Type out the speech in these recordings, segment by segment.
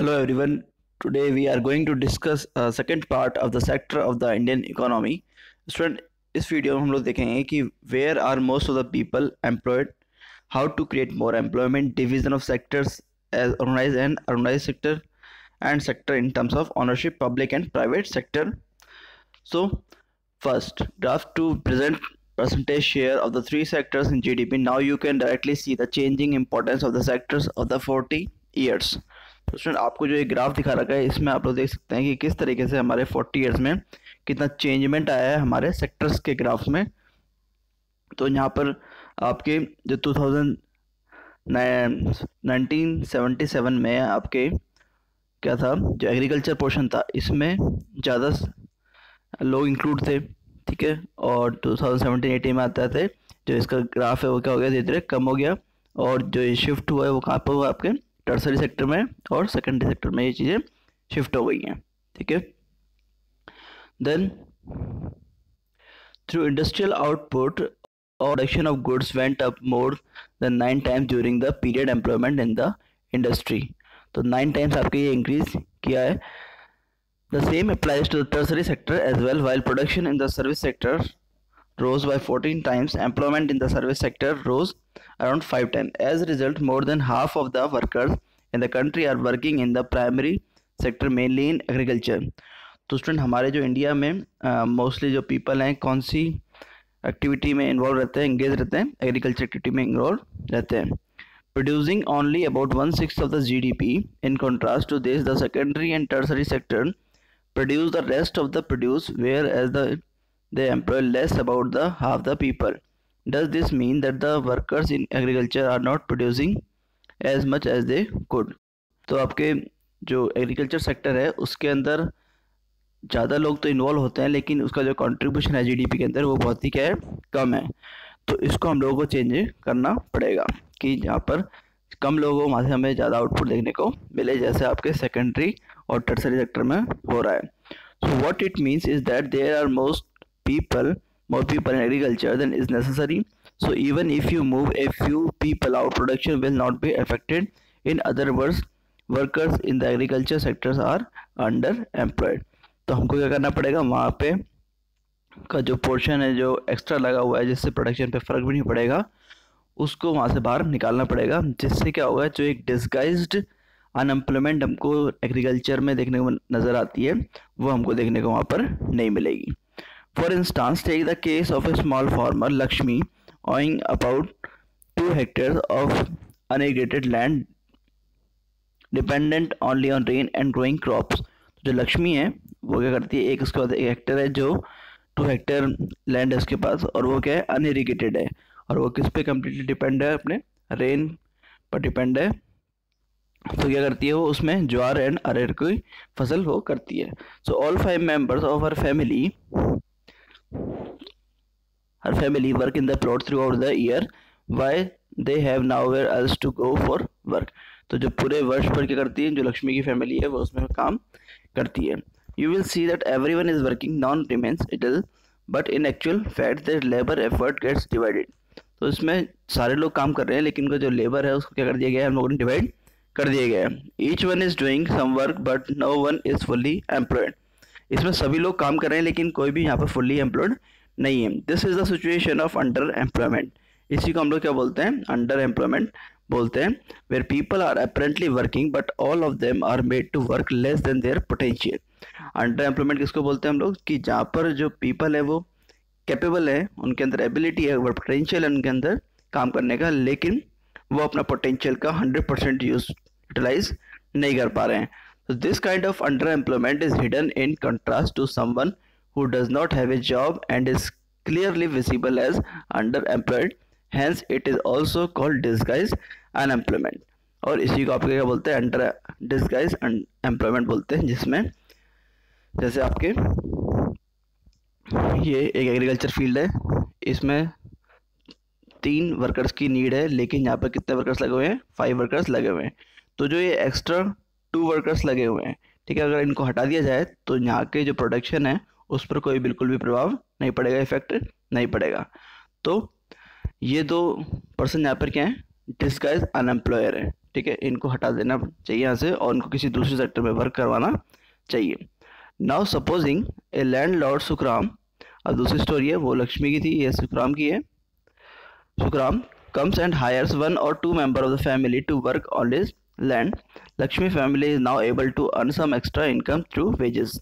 Hello everyone. Today we are going to discuss uh, second part of the sector of the Indian economy. Student इस video में हम लोग देखेंगे कि where are most of the people employed how to create more employment division of sectors as organised and organised sector and sector in terms of ownership public and private sector so first graph to present percentage share of the three sectors in gdp now you can directly see the changing importance of the sectors of the 40 years तो student आपको जो ये graph दिखा रखा है, इसमें आप लोग देख सकते हैं कि किस तरीके से हमारे 40 इयर्स में कितना चेंजमेंट आया है हमारे सेक्टर्स के ग्राफ में। तो यहाँ पर आपके जो 2000 1977 में आपके क्या था? जो एग्रीकल्चर पोर्शन था, इसमें ज़्यादा लोग इंक्लूड थे, ठीक है? और 2017-18 में आता थे, जो इसका ग्राफ है वो क्या हो गया धीरे धीरे कम हो गया, और जो ये शिफ्ट हुआ है वो कहाँ पर हुआ आपके? टर्सरी सेक्टर में और सेकेंडरी सेक्टर में ये चीज़ें शिफ्ट हो गई हैं, ठीक है? Then through industrial output production of goods went up more than nine times during the period employment in the industry तो नाइन टाइम्स आपके ये इंक्रीज किया है। The same applies to the tertiary sector as well while production in the service sector rose by 14 times, employment in the service sector rose around 5 times as a result more than half of the workers in the country are working in the primary sector mainly in agriculture तो student हमारे जो India में mostly uh, जो people हैं कौन सी activity में involve रहते हैं इंगेज रहते हैं एग्रीकल्चर एक्टिविटी में इन्वॉल्व रहते हैं producing only about one-sixth of the GDP. In contrast to this, the secondary and tertiary sector produce the rest of the produce, whereas the they employ less about the half the people. Does this mean that the workers in agriculture are not producing as much as they could? तो आपके जो agriculture sector है, उसके अंदर ज़्यादा लोग तो involve होते हैं, लेकिन उसका जो कंट्रीब्यूशन है जीडीपी के अंदर, वो बहुत ही क्या है, कम है तो इसको हम लोगों को चेंज करना पड़ेगा कि यहाँ पर कम लोगों वहाँ से हमें ज़्यादा आउटपुट देखने को मिले, जैसे आपके सेकेंडरी और टर्सरी सेक्टर में हो रहा है so what it means is that there are most people more people in agriculture than is necessary so, even if you move a few people out, production will not be affected. In other words, workers in the agriculture sectors are under तो हमको क्या करना पड़ेगा? वहाँ पे का जो portion है, जो एक्स्ट्रा लगा हुआ है, जिससे प्रोडक्शन पे फ़र्क भी नहीं पड़ेगा, उसको वहाँ से बाहर निकालना पड़ेगा। जिससे क्या होगा, जो एक डिस्गाइज्ड अनएम्प्लॉयमेंट हमको एग्रीकल्चर में देखने को नज़र आती है, वो हमको देखने को वहाँ पर नहीं मिलेगी। For instance take the case of a small farmer Lakshmi owning about two hectare of unirrigated land dependent only on rain and growing crops जो लक्ष्मी है, वो क्या करती है? एक उसके बाद एक हेक्टेयर है जो टू हेक्टेयर लैंड है उसके पास और वो क्या है? अनइरीगेटेड है। और वो किस पे कम्प्लीटली डिपेंड है? अपने रेन पर डिपेंड है। तो क्या करती है वो? उसमें ज्वार एंड अरेर की फ़सल वो करती है। So all five members of her family work in the plot throughout the year why they have nowhere else to go for work तो जो पूरे वर्ष पर क्या करती है, जो लक्ष्मी की फैमिली है, वो उसमें काम करती है। You will see that everyone is working none remains it is but in actual fact that labour effort gets divided तो इसमें सारे लोग काम कर रहे हैं, लेकिन उनका जो लेबर है, उसको क्या कर दिया गया है? हम लोगों ने डिवाइड कर दिया गया है। Each one is doing some work but no one is fully employed इसमें सभी लोग काम कर रहे हैं, लेकिन कोई भी यहाँ पर फुल्ली एम्प्लॉयड नहीं है। This is the situation of underemployment इसी को हम लोग क्या बोलते हैं? अंडर एम्प्लॉयमेंट बोलते हैं where people are apparently working but all of them are made to work less than their potential underemployment किसको बोलते हैं हम लोग? कि जहाँ पर जो पीपल है, वो कैपेबल है, उनके अंदर एबिलिटी है पोटेंशियल है उनके अंदर काम करने का, लेकिन वो अपना पोटेंशियल का हंड्रेड परसेंट यूज़ यूटिलाइज नहीं कर पा रहे हैं। Kind of underemployment is hidden in contrast to someone who does not have a job and is clearly visible as underemployed hence it is also called disguised unemployment और इसी को आप क्या बोलते हैं? अंडर डिस्गाइज एम्प्लॉयमेंट बोलते हैं, जिसमें जैसे आपके ये एक एग्रीकल्चर फ़ील्ड है, इसमें तीन वर्कर्स की नीड है, लेकिन यहाँ पर कितने वर्कर्स लगे हुए हैं? फाइव वर्कर्स लगे हुए हैं। तो जो ये एक्स्ट्रा टू वर्कर्स लगे हुए हैं, ठीक है? अगर इनको हटा दिया जाए तो यहाँ के जो प्रोडक्शन है, उस पर कोई बिल्कुल भी प्रभाव नहीं पड़ेगा इफ़ेक्ट नहीं पड़ेगा। तो ये दो पर्सन यहाँ पर क्या है? डिस्गाइज अनएम्प्लॉयर है, ठीक है? इनको हटा देना चाहिए यहाँ से और इनको किसी दूसरे सेक्टर में वर्क करवाना चाहिए। Now supposing a landlord Sukhram, और दूसरी स्टोरी है, वो लक्ष्मी की थी, ये सुखराम की है। Sukhram comes and hires one or two member of the family to work on his land Lakshmi family is now able to earn some extra income through wages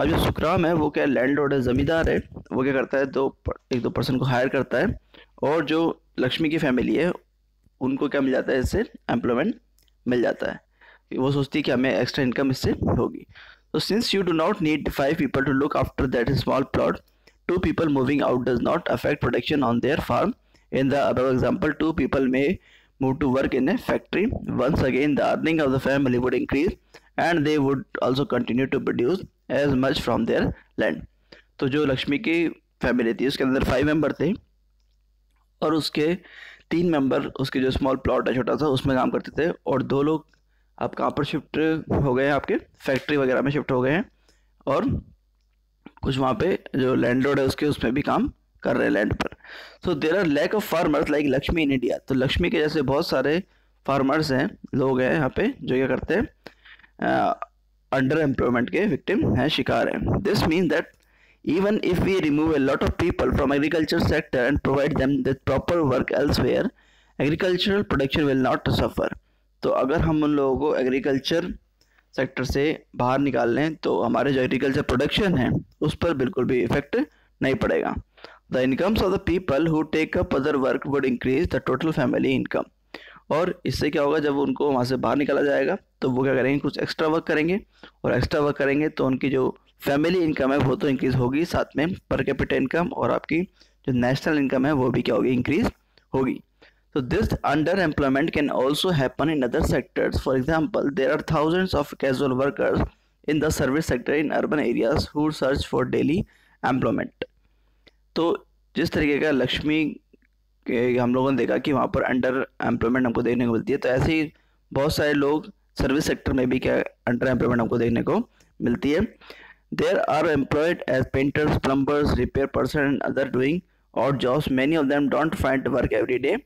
और जो सुखराम है, वो क्या लैंड लॉर्ड है, जमींदार है, वो क्या करता है, दो एक दो पर्सन को हायर करता है और जो लक्ष्मी की फैमिली है, उनको क्या मिल जाता है, इससे एम्प्लॉयमेंट मिल जाता है। वो सोचती है कि हमें एक्स्ट्रा इनकम इससे होगी। तो since you do not need five people to look after that small plot two people moving out does not affect production on their farm in the above example two people में move to work in a factory. Once again, the earning of the family would increase and they would also continue to produce as much from their land. तो जो लक्ष्मी की family थी, उसके अंदर five member थे और उसके तीन मेंबर उसके जो स्मॉल प्लॉट है, छोटा सा, उसमें काम करते थे और दो लोग आप कहाँ पर शिफ्ट हो गए हैं, आपके फैक्ट्री वगैरह में शिफ्ट हो गए हैं और कुछ वहाँ पे जो लैंड है, उसके उसमें भी काम कर रहे हैं लैंड पर। So there are lakh of farmers like Lakshmi in India तो लक्ष्मी के जैसे बहुत सारे फार्मर्स हैं, लोग हैं यहाँ पे, जो क्या करते हैं अंडर एम्प्लॉयमेंट के विक्टिम हैं, शिकार हैं। This mean that even if we remove a lot of people from agriculture sector and provide them with proper work elsewhere, agricultural production will not suffer. तो अगर हम उन लोगों को एग्रीकल्चर सेक्टर से बाहर निकाल लें तो हमारे जो एग्रीकल्चर प्रोडक्शन है, उस पर बिल्कुल भी इफ़ेक्ट नहीं पड़ेगा। The incomes of the people who take up other work would increase the total family income और इससे क्या होगा जब उनको वहाँ से बाहर निकाला जाएगा तो वो क्या करेंगे कुछ एक्स्ट्रा वर्क करेंगे और एक्स्ट्रा वर्क करेंगे तो उनकी जो फैमिली इनकम है वो तो इंक्रीज होगी साथ में पर कैपिटल इनकम और आपकी जो नेशनल इनकम है वो भी क्या होगी इंक्रीज होगी So this underemployment can also happen in other sectors. For example, there are thousands of casual workers in the service sector in urban areas who search for daily employment. तो जिस तरीके का लक्ष्मी के हम लोगों ने देखा कि वहाँ पर अंडर एम्प्लॉयमेंट हमको देखने को मिलती है तो ऐसे ही बहुत सारे लोग सर्विस सेक्टर में भी क्या अंडर एम्प्लॉयमेंट हमको देखने को मिलती है। There are employed as painters plumbers repair person and other doing odd jobs many of them don't find work every day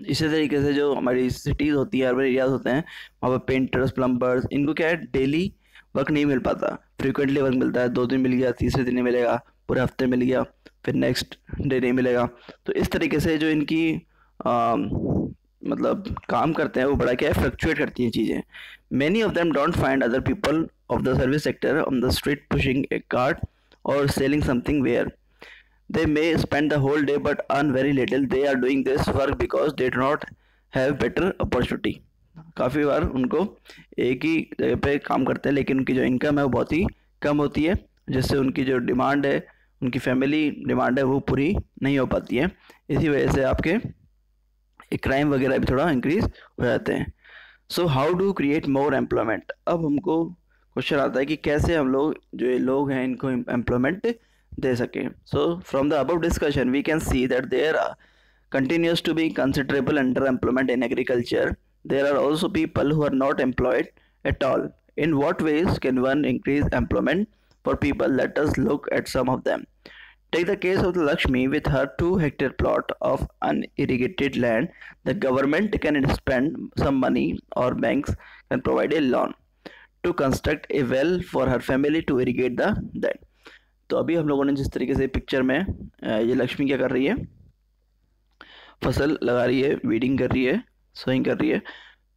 इसी तरीके से जो हमारी सिटीज़ होती है अर्बन एरियाज़ होते हैं, वहाँ पर पेंटर्स प्लम्बर्स इनको क्या है डेली वर्क नहीं मिल पाता। फ्रिक्वेंटली वर्क मिलता है, दो दिन मिल गया, तीसरे दिन मिलेगा। पूरे हफ़्ते मिल गया फिर नेक्स्ट डे नहीं मिलेगा। तो इस तरीके से जो इनकी आ, मतलब काम करते हैं वो बड़ा क्या है फ्लक्चुएट करती हैं चीज़ें। Many of them don't find other people of the service sector on the street pushing a cart or selling something where they may spend the whole day but earn very little. They are doing this work because they do not have better opportunity काफ़ी बार उनको एक ही जगह पे काम करते हैं लेकिन उनकी जो इनकम है वो बहुत ही कम होती है जिससे उनकी जो डिमांड है उनकी फैमिली डिमांड है, वो पूरी नहीं हो पाती है। इसी वजह से आपके क्राइम वगैरह भी थोड़ा इंक्रीज हो जाते हैं। So how do create more employment अब हमको क्वेश्चन आता है कि कैसे हम लोग, जो ये लोग हैं, इनको एम्प्लॉयमेंट दे सकें। सो फ्रॉम द अब discussion we can see that there are continues to be considerable underemployment in agriculture there are also people who are not employed at all in what ways can one increase employment for people? Let us look at some of them. Take the case of the Lakshmi with her 2 hectare plot of unirrigated land. The government can spend some money or banks can provide a loan to construct a well for her family to irrigate the land. तो अभी हम लोगों ने जिस तरीके से picture में ये लक्ष्मी क्या कर रही है फ़सल लगा रही है वीडिंग कर रही है सोइंग कर रही है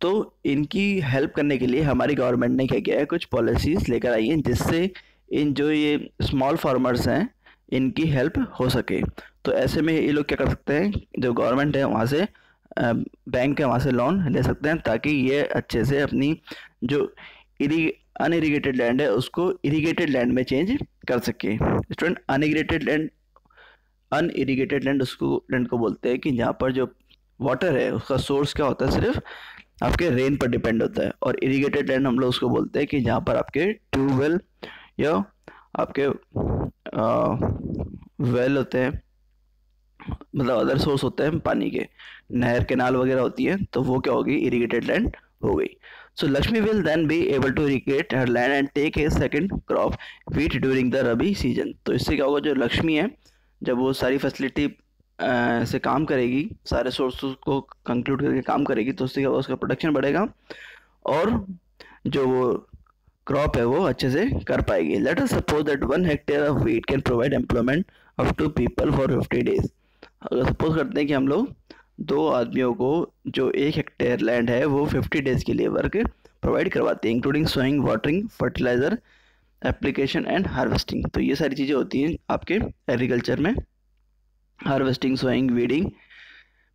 तो इनकी हेल्प करने के लिए हमारी गवर्नमेंट ने क्या किया है कुछ पॉलिसीज़ लेकर आई हैं जिससे इन जो ये स्मॉल फार्मर्स हैं, इनकी हेल्प हो सके। तो ऐसे में ये लोग क्या कर सकते हैं, जो गवर्नमेंट है वहाँ से बैंक है वहाँ से लोन ले सकते हैं ताकि ये अच्छे से अपनी जो इरी अनइरीगेटेड लैंड है, उसको इरीगेटेड लैंड में चेंज कर सके। Student unirrigated land unirrigated land उसको लैंड को बोलते हैं कि जहाँ पर जो वाटर है, उसका सोर्स क्या होता है, सिर्फ़ आपके रेन पर डिपेंड होता है। और इरीगेटेड लैंड हम लोग उसको बोलते हैं कि जहाँ पर आपके ट्यूबवेल या आपके वेल होते हैं मतलब अदर सोर्स होते हैं पानी के। नहर केनाल वगैरह होती है तो वो क्या होगी? इरीगेटेड लैंड हो गई। So, Lakshmi will then be able to irrigate her land and take a second crop wheat during the Rabi season. तो इससे क्या होगा? जो लक्ष्मी है, जब वो सारी फैसिलिटी से काम करेगी, सारे सोर्स को कंक्लूड करके काम करेगी तो उससे क्या होगा? उसका प्रोडक्शन बढ़ेगा। और जो वो क्रॉप है वो अच्छे से कर पाएगी। Let us suppose that one hectare of wheat can provide employment of two people for fifty days अगर सपोज़ करते हैं कि हम लोग दो आदमियों को जो एक हेक्टेयर लैंड है, वो फिफ्टी डेज़ के लिए वर्क प्रोवाइड करवाते हैं including sowing watering fertiliser application and harvesting तो ये सारी चीज़ें होती हैं आपके एग्रीकल्चर में। Harvesting sowing weeding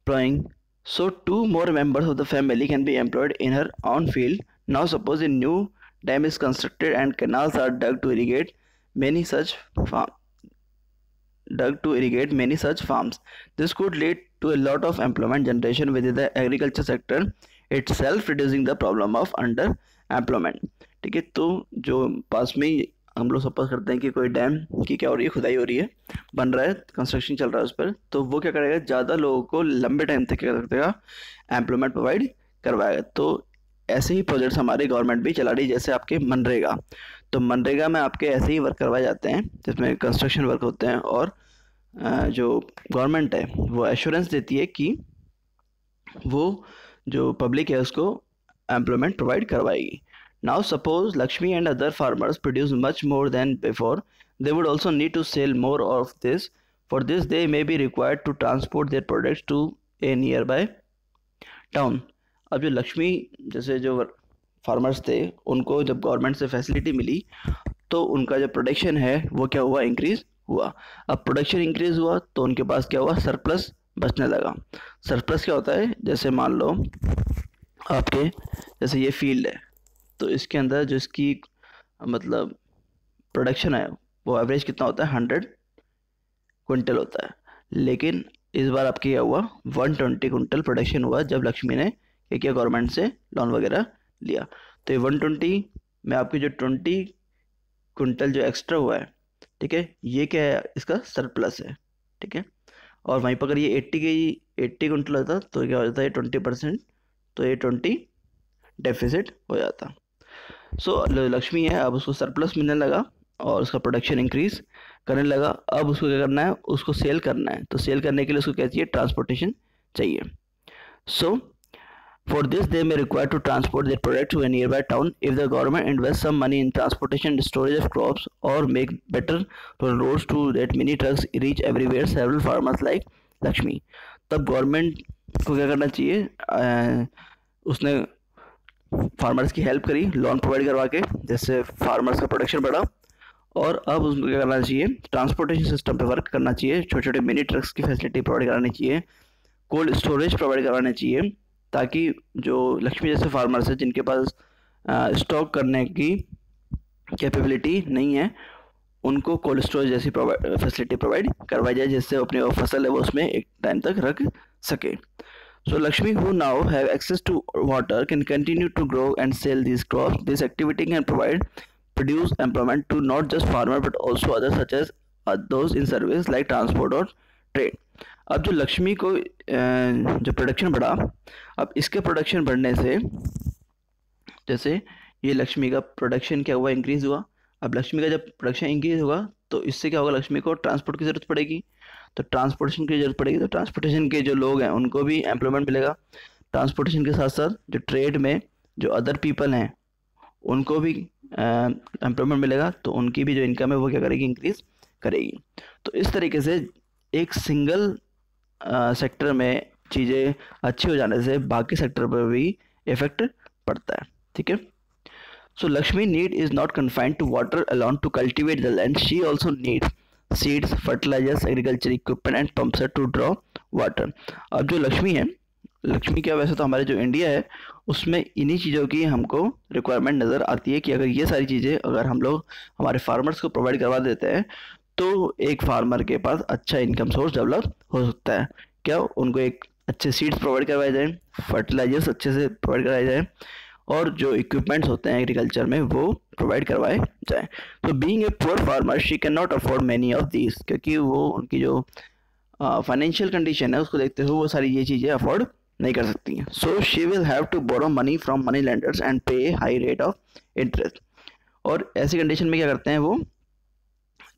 ploughing so two more members of the family can be employed in her own field now suppose a new dam is constructed and canals are dug to irrigate many such farm dug to irrigate many such farms this could lead to a lot of employment generation within the agriculture sector itself reducing the problem of under employment ठीक है तो जो पास में हम लोग suppose करते हैं कि कोई डैम की क्या हो रही है खुदाई हो रही है बन रहा है कंस्ट्रक्शन चल रहा है उस पर तो वो क्या करेगा ज़्यादा लोगों को लंबे टाइम तक क्या करेगा एम्प्लॉयमेंट प्रोवाइड करवाएगा तो ऐसे ही प्रोजेक्ट्स हमारी गवर्नमेंट भी चला रही जैसे आपके मनरेगा। तो मनरेगा में आपके ऐसे ही वर्क करवाए जाते हैं, जिसमें कंस्ट्रक्शन वर्क होते हैं और जो गवर्नमेंट है, वो एश्योरेंस देती है कि वो जो पब्लिक है, उसको एम्प्लॉयमेंट प्रोवाइड करवाएगी। Now suppose Lakshmi and other farmers produce much more than before they would also need to sell more of this for this they may be required to transport their products to a nearby town अब जो लक्ष्मी, जैसे जो farmers थे, उनको जब government से facility मिली तो उनका जो प्रोडक्शन है, वो क्या हुआ? इंक्रीज हुआ। अब प्रोडक्शन इंक्रीज हुआ तो उनके पास क्या हुआ? सरप्लस बचने लगा। सरप्लस क्या होता है? जैसे मान लो, आपके, जैसे ये फ़ील्ड है तो इसके अंदर जो इसकी मतलब प्रोडक्शन है, वो एवरेज कितना होता है? हंड्रेड कुंटल होता है। लेकिन इस बार आपके क्या हुआ? वन ट्वेंटी कुंटल प्रोडक्शन हुआ, जब लक्ष्मी ने क्या किया गवर्नमेंट से लोन वगैरह लिया। तो ये वन ट्वेंटी में आपकी जो ट्वेंटी कुंटल जो एक्स्ट्रा हुआ है ठीक है ये क्या है इसका सरप्लस है ठीक है? और वहीं पर अगर ये एट्टी के एट्टी कुंटल होता तो क्या हो जाता है ट्वेंटी परसेंट तो ये ट्वेंटी डेफिसिट हो जाता। सो so, लक्ष्मी है अब उसको सरप्लस मिलने लगा और उसका प्रोडक्शन इंक्रीज करने लगा। अब उसको क्या करना है उसको सेल करना है। तो सेल करने के लिए उसको क्या चाहिए ट्रांसपोर्टेशन चाहिए। So for this they may require to transport their product to a nearby town if the government invest some money in transportation storage of crops और make better roads to that mini trucks reach everywhere several farmers like Lakshmi तब government को क्या करना चाहिए? उसने farmers की help करी loan provide करवा के, जिससे फार्मर्स का प्रोडक्शन बढ़ा। और अब उसमें क्या करना चाहिए? ट्रांसपोर्टेशन सिस्टम पे वर्क करना चाहिए। छोटे छोटे मिनी ट्रक्स की फैसिलिटी प्रोवाइड करानी चाहिए। कोल्ड स्टोरेज प्रोवाइड करवाने चाहिए। ताकि जो लक्ष्मी जैसे फार्मर्स हैं, जिनके पास स्टॉक करने की कैपेबिलिटी नहीं है, उनको कोल्ड स्टोरेज जैसी फैसिलिटी प्रोवाइड करवाई जाए, जिससे अपनी फ़सल है, वो उसमें एक टाइम तक रख सके। So Lakshmi who now have access to water can continue to grow and sell this crop this activity can provide produce employment to not just farmer but also other such as those in service like transport और trade अब जो लक्ष्मी को जो production बढ़ा, अब इसके production बढ़ने से, जैसे ये लक्ष्मी का प्रोडक्शन क्या हुआ इंक्रीज हुआ। अब लक्ष्मी का जब प्रोडक्शन इंक्रीज होगा तो इससे क्या होगा, लक्ष्मी को ट्रांसपोर्ट की ज़रूरत पड़ेगी। तो ट्रांसपोर्टेशन की ज़रूरत पड़ेगी तो ट्रांसपोर्टेशन के जो लोग हैं, उनको भी एम्प्लॉयमेंट मिलेगा। ट्रांसपोर्टेशन के साथ साथ जो ट्रेड में जो अदर पीपल हैं, उनको भी एम्प्लॉयमेंट मिलेगा तो उनकी भी जो इनकम है, वो क्या करेगी इंक्रीज करेगी। तो इस तरीके से एक सिंगल सेक्टर में चीज़ें अच्छी हो जाने से बाकी सेक्टर पर भी इफ़ेक्ट पड़ता है, ठीक है? So Lakshmi need is not confined to water allowed to cultivate the land she also need seeds fertilisers agriculture equipment and pump set to draw water अब जो लक्ष्मी है लक्ष्मी क्या वैसे तो हमारे जो इंडिया है, उसमें इन्हीं चीज़ों की हमको रिक्वायरमेंट नज़र आती है कि अगर ये सारी चीज़ें अगर हम लोग हमारे फार्मर्स को प्रोवाइड करवा देते हैं तो एक फार्मर के पास अच्छा इनकम सोर्स डेवलप हो सकता है। क्या उनको एक अच्छे सीड्स प्रोवाइड करवाए जाए फर्टिलाइजर्स अच्छे से प्रोवाइड कराए जाए, और जो इक्विपमेंट्स होते हैं एग्रीकल्चर में वो प्रोवाइड करवाए जाए। तो being a poor farmer she can not afford many of this क्योंकि वो उनकी जो फाइनेंशियल कंडीशन है, उसको देखते हुए वो सारी ये चीज़ें अफोर्ड नहीं कर सकती हैं। So she will have to borrow money from money lenders and pay high rate of interest और ऐसी कंडीशन में क्या करते हैं वो,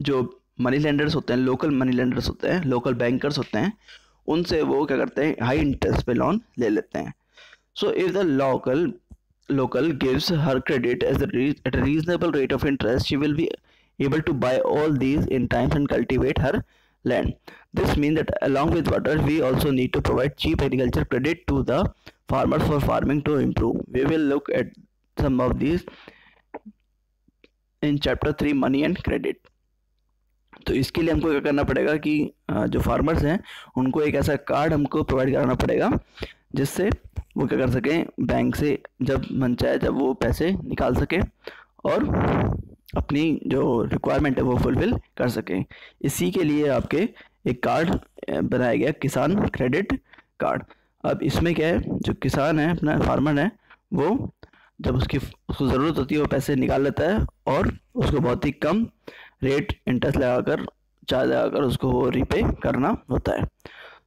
जो मनी लेंडर्स होते हैं लोकल मनी लेंडर्स होते हैं लोकल बैंकर्स होते हैं, उनसे वो क्या करते हैं हाई इंटरेस्ट पे लोन ले लेते हैं। So if the local local gives her credit as at reasonable rate of interest she will be able to buy all these in times and cultivate her land this mean that along with water we also need to provide cheap agriculture credit to the farmer for farming to improve we will look at some of these in chapter three money and credit तो इसके लिए हमको क्या करना पड़ेगा कि जो farmers हैं, उनको एक ऐसा कार्ड हमको प्रोवाइड कराना पड़ेगा, जिससे वो क्या कर सकें बैंक से जब मन चाहे जब वो पैसे निकाल सकें और अपनी जो रिक्वायरमेंट है वो फुलफ़िल कर सकें। इसी के लिए आपके एक कार्ड बनाया गया, किसान क्रेडिट कार्ड अब इसमें क्या है, जो किसान है, अपना फार्मर है, वो जब उसकी, उसको ज़रूरत होती है, वो पैसे निकाल लेता है और उसको बहुत ही कम रेट इंटरेस्ट लगाकर चार्ज लगाकर उसको रीपे करना होता है।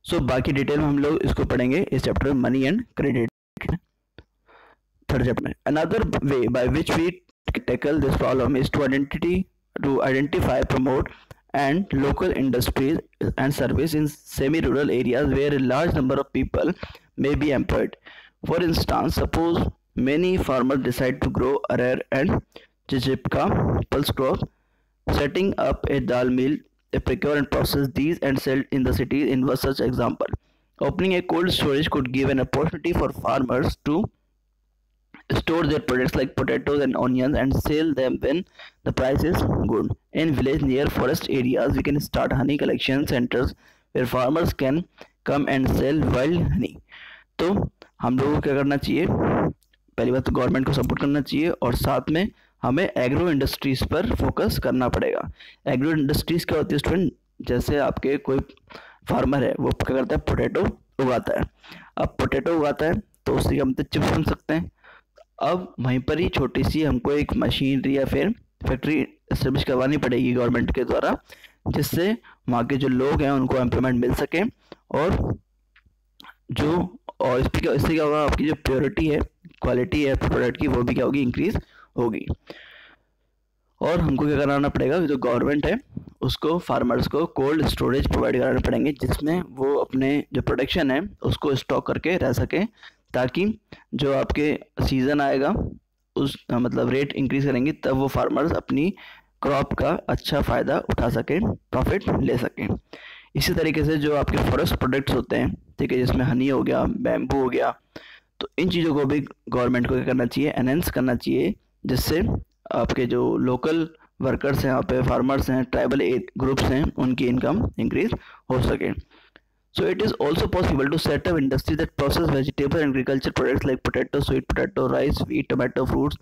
सो so, बाकी डिटेल में हम लोग इसको पढ़ेंगे इस चैप्टर में money and credit third chapter another way by which we tackle this problem is to identity to identify promote and local industries and service in semi rural areas where a large number of people may be employed for instance suppose many farmer decide to grow arhar and जिजिप का pulse crop setting up a dal mill They procure and process these and sell in the cities in was such example. Opening a cold storage could give an opportunity for farmers to store their products like potatoes and onions and sell them when the price is good. In village near forest areas, we can start honey collection centers where farmers can come and sell wild honey. तो हम लोगों को क्या करना चाहिए पहली बात तो गवर्नमेंट को सपोर्ट करना चाहिए और साथ में हमें एग्रो इंडस्ट्रीज़ पर फोकस करना पड़ेगा। एग्रो इंडस्ट्रीज़ क्या होती है स्टूडेंट जैसे आपके कोई फार्मर है, वो क्या करता है? पोटैटो उगाता है। अब पोटैटो उगाता है तो उससे हम तो चिप्स बन सकते हैं। अब वहीं पर ही छोटी सी हमको एक मशीनरी या फिर फैक्ट्री स्टेब्लिश करवानी पड़ेगी गवर्नमेंट के द्वारा, जिससे वहाँ के जो लोग हैं, उनको एम्प्लॉयमेंट मिल सके और जो, और इस पर इससे क्या होगा, आपकी जो प्योरिटी है क्वालिटी है प्रोडक्ट की, वो भी क्या होगी इंक्रीज होगी। और हमको क्या कराना पड़ेगा? जो गवर्नमेंट है, उसको फार्मर्स को कोल्ड स्टोरेज प्रोवाइड कराने पड़ेंगे, जिसमें वो अपने जो प्रोडक्शन है, उसको स्टॉक करके रह सकें, ताकि जो आपके सीज़न आएगा, उस मतलब रेट इंक्रीज करेंगे, तब वो फार्मर्स अपनी क्रॉप का अच्छा फ़ायदा उठा सकें प्रॉफिट ले सकें। इसी तरीके से जो आपके फॉरेस्ट प्रोडक्ट्स होते हैं, ठीक है, जिसमें हनी हो गया बैम्बू हो गया तो इन चीज़ों को भी गवर्नमेंट को क्या करना चाहिए? एनहेंस करना चाहिए जिससे आपके जो लोकल वर्कर्स हैं यहाँ पे फार्मर्स हैं ट्राइबल ग्रुप्स हैं, उनकी इनकम इंक्रीज हो सके। So it is also possible to set up industry that process vegetable agriculture products like potato sweet potato rice wheat tomato fruits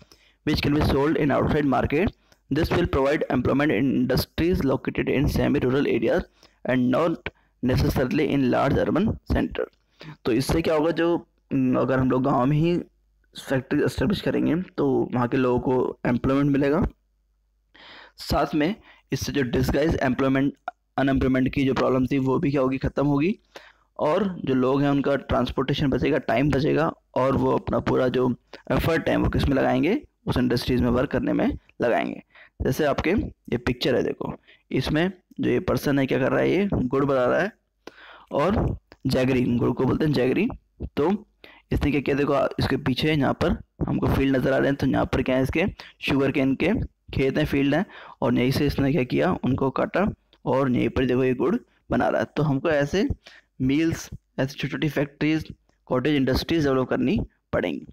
which can be sold in outside market this will provide employment in industries located in semi rural areas and not necessarily in large urban centre तो इससे क्या होगा जो, अगर हम लोग गाँव में ही फैक्ट्री इस्टेब्लिश करेंगे तो वहाँ के लोगों को एम्प्लॉयमेंट मिलेगा। साथ में इससे जो डिस्गाइज एम्प्लॉयमेंट अनएम्प्लॉयमेंट की जो प्रॉब्लम थी, वो भी क्या होगी, ख़त्म होगी। और जो लोग हैं, उनका ट्रांसपोर्टेशन बचेगा टाइम बचेगा, और वो अपना पूरा जो एफर्ट है, वो किसमें लगाएँगे? उस इंडस्ट्रीज़ में वर्क करने में लगाएँगे। जैसे आपके ये पिक्चर है, देखो। इसमें जो ये पर्सन है, क्या कर रहा है ये? गुड़ बना रहा है। और जैगरी, गुड़ को बोलते हैं जैगरी। तो इसने क्या किया देखो, इसके पीछे यहाँ पर हमको फ़ील्ड नज़र आ रहे हैं। तो यहाँ पर क्या है इसके? शुगर केन के खेत हैं फ़ील्ड हैं। और यहीं से इसने क्या किया? उनको काटा और यहीं पर देखो ये गुड़ बना रहा है। तो हमको ऐसे मील्स ऐसे छोटी छोटी फैक्ट्रीज कॉटेज इंडस्ट्रीज़ डेवलप करनी पड़ेंगी।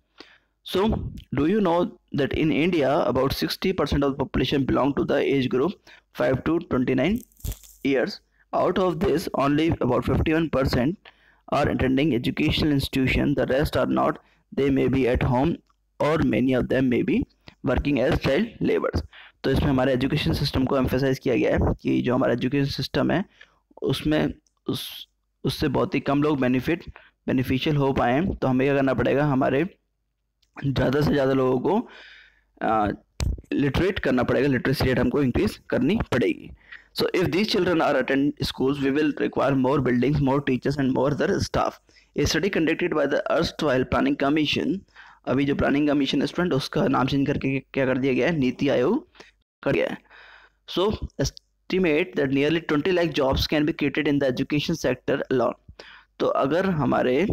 So do you know that in India about sixty percent of population belong to the age group five to twenty nine years out of this only about fifty one percent are attending educational institution. The rest are not. They may be at home और many of them may be working as child laborers. तो इसमें हमारे education system को emphasise किया गया है कि जो हमारा एजुकेशन सिस्टम है, उसमें उस, उससे बहुत ही कम लोग बेनिफिट बेनिफिशियल हो पाए तो हमें क्या करना पड़ेगा? हमारे ज़्यादा से ज़्यादा लोगों को लिटरेट करना पड़ेगा। लिटरेसी रेट हमको इंक्रीज करनी पड़ेगी। so, if these children are attend schools, we will require more buildings, more teachers, and more other staff. A study conducted by the erstwhile planning commission, अभी जो प्लानिंग कमीशन है student उसका नाम change करके क्या कर दिया गया है? नीति आयोग कर गया है। So estimate that nearly twenty lakh jobs can be created in the education sector alone तो अगर हमारे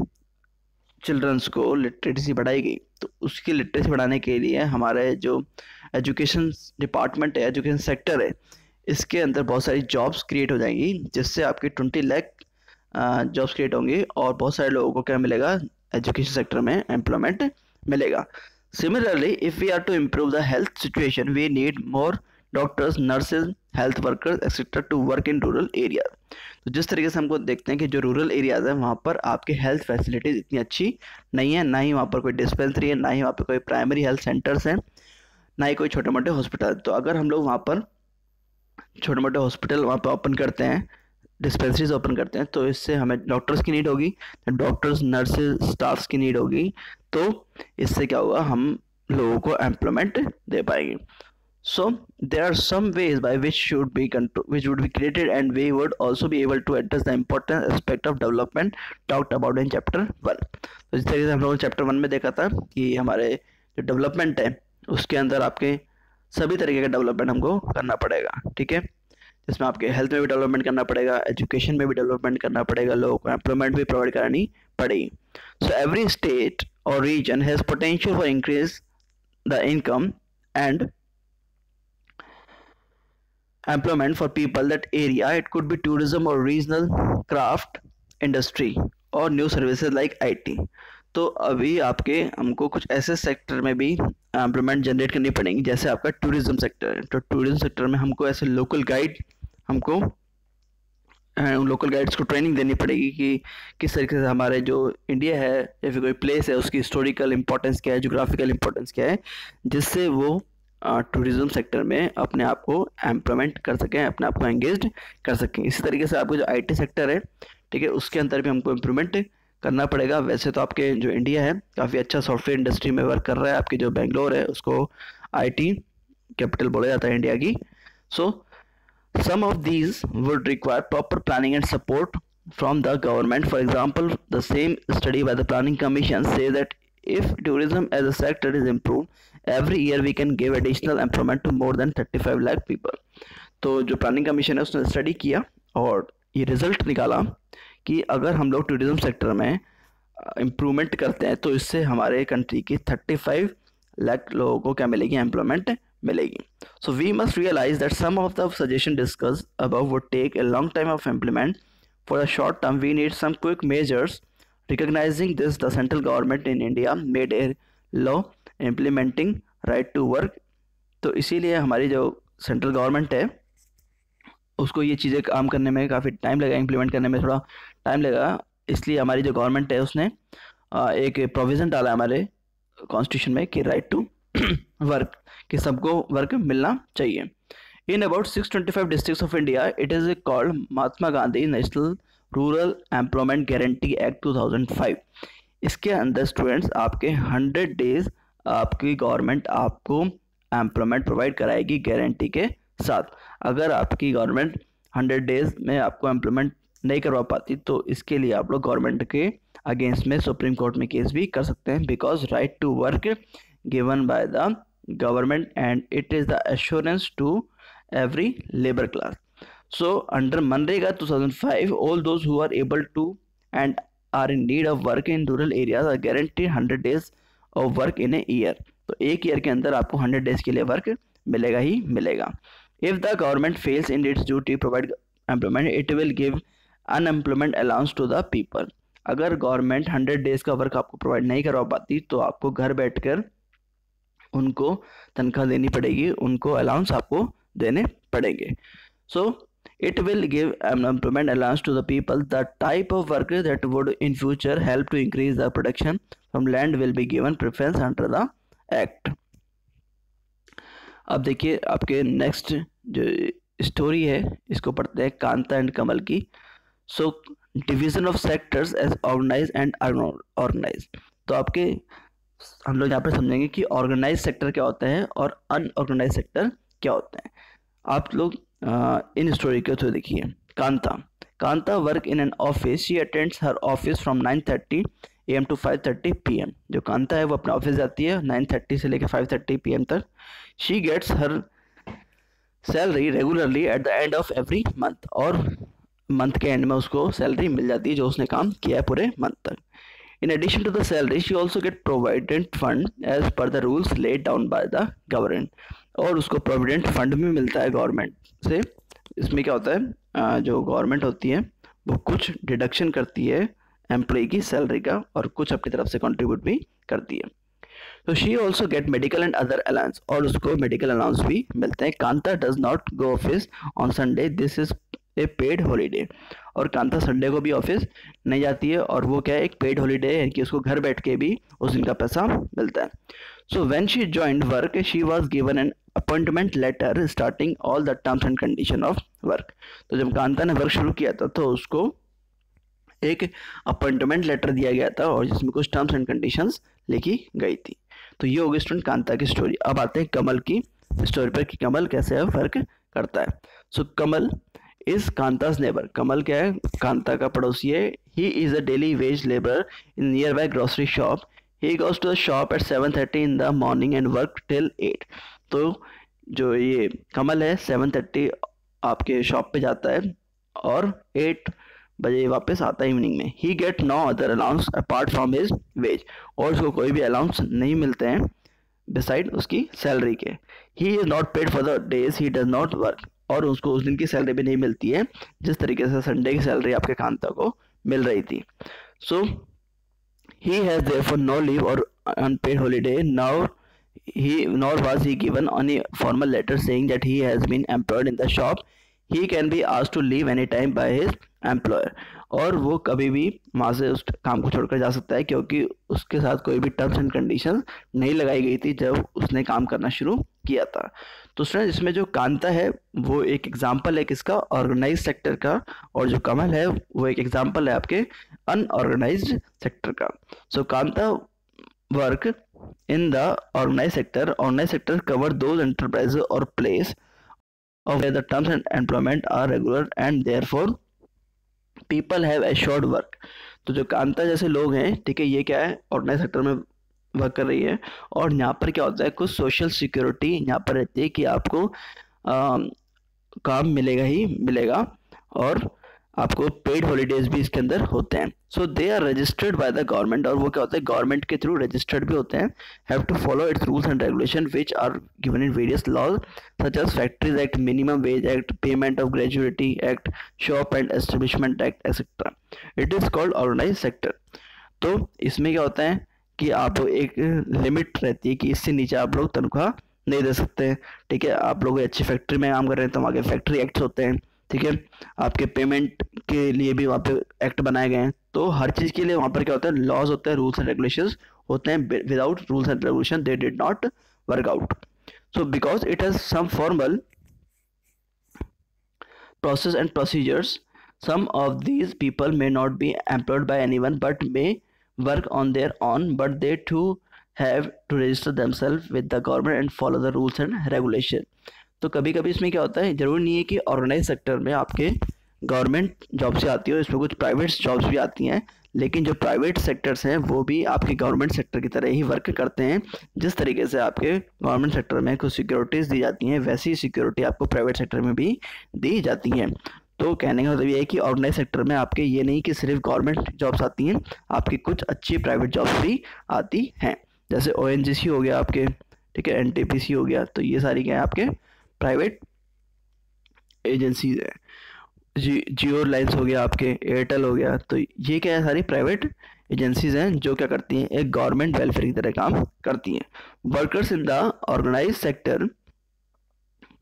चिल्ड्रंस को लिटरेसी बढ़ाई गई तो उसकी लिटरेसी बढ़ाने के लिए हमारे जो एजुकेशन डिपार्टमेंट है एजुकेशन सेक्टर है इसके अंदर बहुत सारी जॉब्स क्रिएट हो जाएँगी, जिससे आपके ट्वेंटी लैख जॉब्स क्रिएट होंगी और बहुत सारे लोगों को क्या मिलेगा? एजुकेशन सेक्टर में एम्प्लॉयमेंट मिलेगा। Similarly if we are to improve the health situation we need more doctors nurses health workers etcetera to work in rural area तो जिस तरीके से हमको देखते हैं कि जो रूरल एरियाज़ है, वहाँ पर आपके हेल्थ फैसिलिटीज़ इतनी अच्छी नहीं है, ना ही वहाँ पर कोई डिस्पेंसरी है, ना ही वहाँ पर कोई प्राइमरी हेल्थ सेंटर्स हैं, ना ही कोई छोटे मोटे हॉस्पिटल तो अगर हम लोग वहाँ पर छोटे मोटे हॉस्पिटल वहाँ पर ओपन करते हैं डिस्पेंसरीज ओपन करते हैं तो इससे हमें डॉक्टर्स की नीड होगी डॉक्टर्स नर्सेज स्टाफ्स की नीड होगी तो इससे क्या होगा, हम लोगों को एम्प्लॉयमेंट दे पाएँगे। So there are some ways by which should be which would be created and we would also भी able to address the important aspect of development talked about in chapter one तो इस तरीके से हम लोगों ने चैप्टर वन में देखा था कि हमारे जो डेवलपमेंट है, उसके अंदर आपके सभी तरीके का डेवलपमेंट हमको करना पड़ेगा, ठीक है? जिसमें आपके हेल्थ में भी डेवलपमेंट करना पड़ेगा एजुकेशन में भी डेवलपमेंट करना पड़ेगा, लोगों को एम्प्लॉयमेंट भी प्रोवाइड करानी पड़ेगी। सो एवरी स्टेट और region has potential for increase the income and employment for people that area. It could be tourism or regional craft industry or new services like IT तो अभी आपके हमको कुछ ऐसे सेक्टर में भी एम्प्लॉयमेंट जनरेट करनी पड़ेगी, जैसे आपका टूरिज़्म सेक्टर है। तो टूरिज़्म सेक्टर में हमको ऐसे लोकल गाइड हमको लोकल गाइड्स को ट्रेनिंग देनी पड़ेगी कि किस तरीके से हमारे जो इंडिया है, या फिर कोई प्लेस है, उसकी हिस्टोरिकल इंपॉर्टेंस क्या है जोग्राफिकल इंपॉर्टेंस क्या है, जिससे वो टूरिज़्म सेक्टर में अपने आप को एम्प्लॉयमेंट कर सकें, अपने आप को एंगेज कर सकें। इसी तरीके से आपको जो आईटी सेक्टर है, ठीक है, उसके अंदर भी हमको इम्प्रूवमेंट करना पड़ेगा। वैसे तो आपके जो इंडिया है, काफ़ी अच्छा सॉफ्टवेयर इंडस्ट्री में वर्क कर रहा है। आपके जो बेंगलोर है, उसको आईटी कैपिटल बोला जाता है इंडिया की। So some of these would require proper planning and support from the government for example the same study by the planning commission से that if tourism as a sector is improve every year we can give additional employment to more than thirty five lakh people तो जो planning commission है, उसने study किया और ये result निकाला। कि अगर हम लोग टूरिज़्म सेक्टर में इम्प्रूवमेंट करते हैं तो इससे हमारे कंट्री की 35 लाख लोगों को क्या मिलेगी एम्प्लॉयमेंट मिलेगी। So we must realize that some of the suggestion discuss above would take a long time of implement for a short term we need some quick measures recognizing this the central government in india made a law implementing right to work. तो इसीलिए हमारी जो central government है, उसको ये चीज़ें काम करने में काफ़ी टाइम लगा इम्प्लीमेंट करने में थोड़ा टाइम लगा। इसलिए हमारी जो गवर्नमेंट है, उसने एक प्रोविज़न डाला हमारे कॉन्स्टिट्यूशन में कि राइट टू वर्क कि सबको वर्क मिलना चाहिए। In about 625 districts of India it is called Mahatma Gandhi national rural employment guarantee act 2005 इसके अंदर स्टूडेंट्स आपके 100 डेज़ आपकी गवर्नमेंट आपको एम्प्लॉयमेंट प्रोवाइड कराएगी गारंटी के साथ। अगर आपकी गवर्नमेंट 100 डेज़ में आपको एम्प्लॉयमेंट नहीं करवा पाती तो इसके लिए आप लोग गवर्नमेंट के अगेंस्ट में सुप्रीम कोर्ट में केस भी कर सकते हैं because right to work given by the government and it is the assurance to every labor class. So, under manrega 2005 all those who are able to and are in need of work in rural areas are guaranteed 100 days of work in a year. तो एक year के अंदर आपको 100 days के लिए work मिलेगा ही मिलेगा। If the government fails in its duty provide employment it will give unemployment allowance to the people अगर गवर्नमेंट हंड्रेड डेज़ का वर्क आपको प्रोवाइड नहीं करवा पाती तो आपको घर बैठ उनको तनख्वाह देनी पड़ेगी, उनको अलाउंस आपको देने पड़ेंगे। So it will give unemployment allowance to the people the type of work that would in future help to increase the production from land will be given preference under the act अब देखिए, आपके next जो story है, इसको पढ़ते हैं Kanta and Kamal की। So division of sectors as organise and unorganise तो आपके, हम लोग यहाँ पर समझेंगे कि ऑर्गेनाइज सेक्टर क्या होता है और अनऑर्गेनाइज सेक्टर क्या होता है। आप लोग इन स्टोरी के थ्रू देखिए। Kanta. Kanta work in an office she attends her office from nine thirty a m to five thirty p m जो कांता है, वो अपने ऑफ़िस जाती है नाइन थर्टी से लेकर फाइव थर्टी पी एम तक। She gets her salary regularly at the end of every month और मंथ के एंड में उसको सैलरी मिल जाती है जो उसने काम किया है पूरे मंथ तक। In addition to the salary she also get provident fund as per the rules laid down by the government और उसको प्रोविडेंट फंड भी मिलता है गवर्नमेंट से। इसमें क्या होता है? जो गवर्नमेंट होती है, वो कुछ डिडक्शन करती है एम्प्लॉय की सैलरी का और कुछ अपनी तरफ़ से कंट्रीब्यूट भी करती है। तो she also get medical and other allowance और उसको मेडिकल अलाउंस भी मिलते हैं। Kanta does not go office on Sunday this is a paid holiday और कांता संडे को भी ऑफ़िस नहीं जाती है और वो क्या है एक पेड हॉलीडे है कि उसको घर बैठ के भी उस दिन का पैसा मिलता है। So when she joined work she was given an appointment letter starting all the terms and condition of work तो जब कांता ने वर्क शुरू किया था तो उसको एक अपॉइंटमेंट लेटर दिया गया था और जिसमें कुछ टर्म्स एंड कंडीशंस लिखी गई थी। तो ये होगी स्टूडेंट कांता की स्टोरी अब आते हैं कमल की स्टोरी पर कि कमल कैसे वर्क करता है। So so, Kamal is Kanta's neighbour Kamal क्या है? कांता का पड़ोसी है। He is a daily wage labour in nearby grocery shop he goes to the shop at seven thirty in the morning and work till eight तो जो ये कमल है seven thirty आपके शॉप पे जाता है और एट बजे वापस आता है इवनिंग में। He get no other allowance apart from his wage और उसको कोई भी अलाउंस नहीं मिलते हैं बिसाइड उसकी सैलरी के। He is not paid for the days he does not work और उसको उस दिन की सैलरी भी नहीं मिलती है, जिस तरीके से संडे की सैलरी आपके कांता को मिल रही थी। So he has therefore no leave और unpaid holiday now he, nor was he given any formal letter saying that he has been employed in the shop. He can be asked to leave anytime by his employer. और वो कभी भी वहाँ से उस काम को छोड़कर जा सकता है, क्योंकि उसके साथ कोई भी टर्म्स एंड कंडीशन नहीं लगाई गई थी जब उसने काम करना शुरू किया था। तो स्टूडेंट इसमें जो कांता है वो एक एग्ज़ाम्पल है किसका? ऑर्गेनाइज सेक्टर का। और जो कमल है वो एक एग्ज़ाम्पल है आपके अनऑर्गेनाइज सेक्टर का। So so, Kanta work in the organise sector organise sector cover those enterprise और place of where the terms and employment are regular and therefore people have assured work तो जो कांता जैसे लोग हैं ठीक है ये क्या है? ऑर्गेनाइज सेक्टर में वर्क कर रही है। और यहाँ पर क्या होता है कुछ सोशल सिक्योरिटी यहाँ पर रहती है कि आपको आ, काम मिलेगा ही मिलेगा और आपको पेड हॉलीडेज भी इसके अंदर होते हैं। So they are registered by the government और वो क्या होता है गवर्नमेंट के थ्रू रजिस्टर्ड भी होते हैं। Have to follow its rules and regulation which are given in various laws such as factories act minimum wage act payment of gratuity act shop and establishment act etcetera it is called organise sector तो इसमें क्या होता है कि आप एक limit रहती है कि इससे नीचे आप लोग तनख्वाह नहीं दे सकते ठीक है? आप लोग अच्छी फैक्ट्री में काम कर रहे हैं तो आगे फैक्ट्री एक्ट्स होते हैं, ठीक है? आपके पेमेंट के लिए भी वहाँ पे एक्ट बनाए गए हैं। तो हर चीज़ के लिए वहाँ पर क्या होता है? लॉज होते हैं रूल्स एंड रेगुलेशन होते हैं without rules and regulation they did not work out so, because it has some formal process and procedures, some of these people may not be employed by anyone but may work on their own, but they too have to register themselves with the government and follow the rules and regulation. तो कभी कभी इसमें क्या होता है? ज़रूरी नहीं है कि ऑर्गेनाइज सेक्टर में आपके गवर्नमेंट जॉब से आती हो, इसमें कुछ प्राइवेट जॉब्स भी आती हैं, लेकिन जो प्राइवेट सेक्टर्स हैं, वो भी आपके गवर्नमेंट सेक्टर की तरह ही वर्क करते हैं। जिस तरीके से आपके गवर्नमेंट सेक्टर में कुछ सिक्योरिटीज़ दी जाती हैं, वैसी सिक्योरिटी आपको प्राइवेट सेक्टर में भी दी जाती हैं। तो कहने का मतलब ये है कि ऑर्गेनाइज सेक्टर में आपके ये नहीं कि सिर्फ़ गवर्नमेंट जॉब्स आती हैं, आपकी कुछ अच्छी प्राइवेट जॉब्स भी आती हैं। जैसे ओएनजीसी हो गया आपके, ठीक है एनटीपीसी हो गया तो ये सारी क्या है आपके प्राइवेट एजेंसीज हैं। जी जियो लाइन्स हो गया आपके एयरटेल हो गया तो ये क्या है सारी प्राइवेट एजेंसीज हैं जो क्या करती हैं, एक गवर्नमेंट वेलफेयर की तरह काम करती हैं। Workers in the organise sector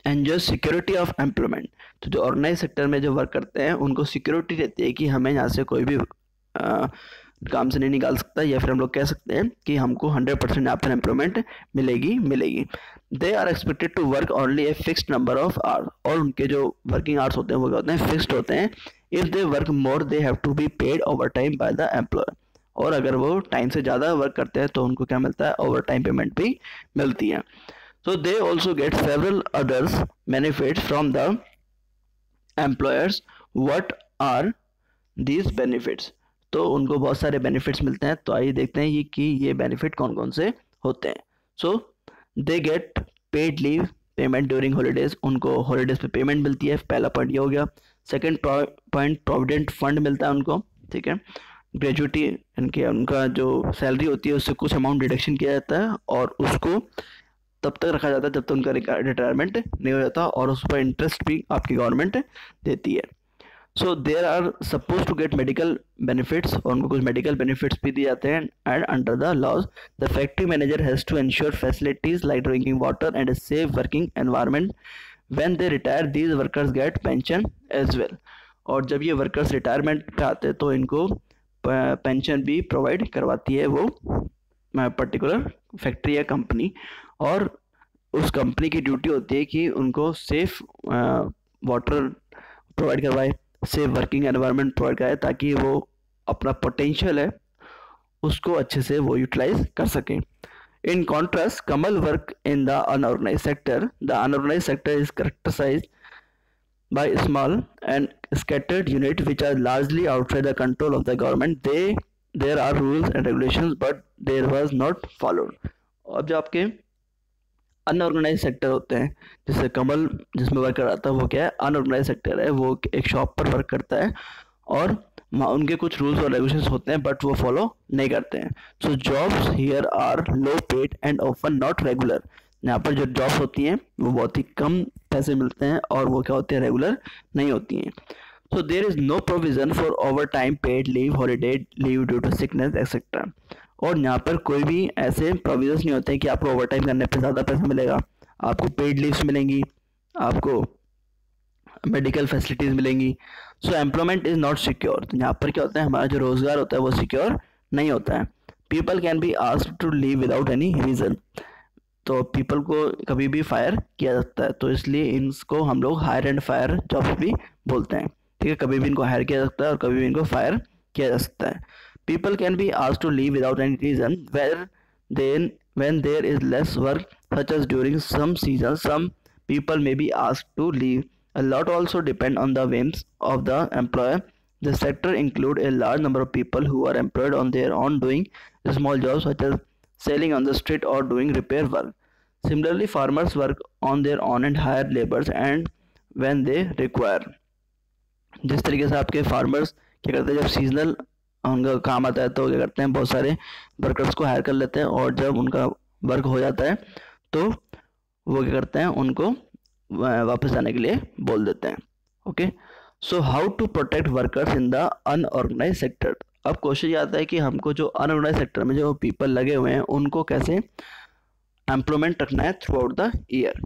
enjoy security of employment तो जो ऑर्गेनाइज सेक्टर में जो वर्क करते हैं उनको सिक्योरिटी रहती है कि हमें यहाँ से कोई भी आ, काम से नहीं निकाल सकता या फिर हम लोग कह सकते हैं कि हमको हंड्रेड परसेंट यहाँ पर एम्प्लॉयमेंट मिलेगी मिलेगी। They are expected to work only a fixed number of hour और उनके जो वर्किंग आवर्स होते हैं वो क्या होते हैं? फिक्सड होते हैं। If they work more they have to be paid overtime by the employer और अगर वो टाइम से ज़्यादा वर्क करते हैं तो उनको क्या मिलता है? ओवर टाइम पेमेंट भी मिलती है। So they also get several others benefit from the employers what are these benefits तो उनको बहुत सारे बेनिफिट्स मिलते हैं। तो आइए देखते हैं कि ये बेनिफिट कौन कौन से होते हैं। So they get paid leave payment during holidays उनको हॉलीडेज पे पेमेंट मिलती है। पहला पॉइंट ये हो गया। सेकंड पॉइंट प्रोविडेंट फंड मिलता है उनको। ठीक है? ग्रेजुटी इनके उनका जो सैलरी होती है, उससे कुछ अमाउंट डिडक्शन किया जाता है और उसको तब तक रखा जाता है जब तक उनका रिटायरमेंट नहीं हो जाता और उस पर इंटरेस्ट भी आपकी गवर्नमेंट देती है। So there are suppose to get medical benefits और उनको कुछ मेडिकल बेनिफिट्स भी दिए जाते हैं and under the laws the factory manager has to ensure facilities like drinking water and safe working environment when they retire these workers get pension as well और जब ये वर्कर्स रिटायरमेंट पे आते हैं तो इनको पेंशन भी प्रोवाइड करवाती है वो पर्टिकुलर फैक्ट्री या कंपनी और उस कंपनी की ड्यूटी होती है कि उनको सेफ़ वाटर प्रोवाइड करवाए सेफ़ वर्किंग एनवायरनमेंट प्रोवाइड कराए ताकि वो अपना पोटेंशियल है, उसको अच्छे से वो यूटिलाइज कर सकें। In contrast Kamal work in the unorganise sector the unorganise sector is characterise by small and scattered units which are largely outside the control of the government. They, there are rules and regulations, but there was not followed. अब जो आपके unorganised sector होते हैं। जैसे कमल, जिसमें work कराता है, वो क्या है? अनऑर्गेनाइज सेक्टर है। वो एक शॉप पर वर्क करता है और उनके कुछ रूल्स और रेगुलेशन होते हैं बट वो फॉलो नहीं करते हैं। So jobs here are low paid and often not regular यहाँ पर जो जॉब्स होती हैं, वो बहुत ही कम पैसे मिलते हैं और वो क्या होते हैं? रेगुलर नहीं होती हैं। So there is no provision for overtime paid leave holiday leave due to sickness etcetera और यहाँ पर कोई भी ऐसे प्रोविज़न नहीं होते हैं कि आपको ओवर टाइम करने पर ज़्यादा पैसा मिलेगा। आपको पेड लीव्स मिलेंगी, आपको मेडिकल फैसिलिटीज़ मिलेंगी। So employment is not secure तो यहाँ पर क्या होता है? हमारा जो रोज़गार होता है वो सिक्योर नहीं होता है। People can be ask to leave without any reason तो पीपल को कभी भी फायर किया जाता है। तो इसलिए इनको हम लोग हायर एंड फायर जॉब्स भी बोलते हैं। ठीक है? कभी भी इनको हायर किया जा सकता है और कभी भी इनको फायर किया जा सकता है। People can be asked to leave without any reason, where then when there is less work, such as during some seasons, some people may be asked to leave. A lot also depend on the whims of the employer. The sector include a large number of people who are employed on their own doing small jobs such as selling on the street or doing repair work. Similarly, farmers work on their own and hire laborers and when they require. जिस तरीके से आपके farmers क्या करते हैं जब seasonal उनका काम आता है तो क्या करते हैं, बहुत सारे वर्कर्स को हायर कर लेते हैं और जब उनका वर्क हो जाता है तो वो क्या करते हैं, उनको वापस जाने के लिए बोल देते हैं। Okay so how to protect workers in the unorganise sector अब क्वेश्चन ये आता है कि हमको जो अनऑर्गेनाइज सेक्टर में जो पीपल लगे हुए हैं, उनको कैसे एम्प्लॉयमेंट रखना है throughout the year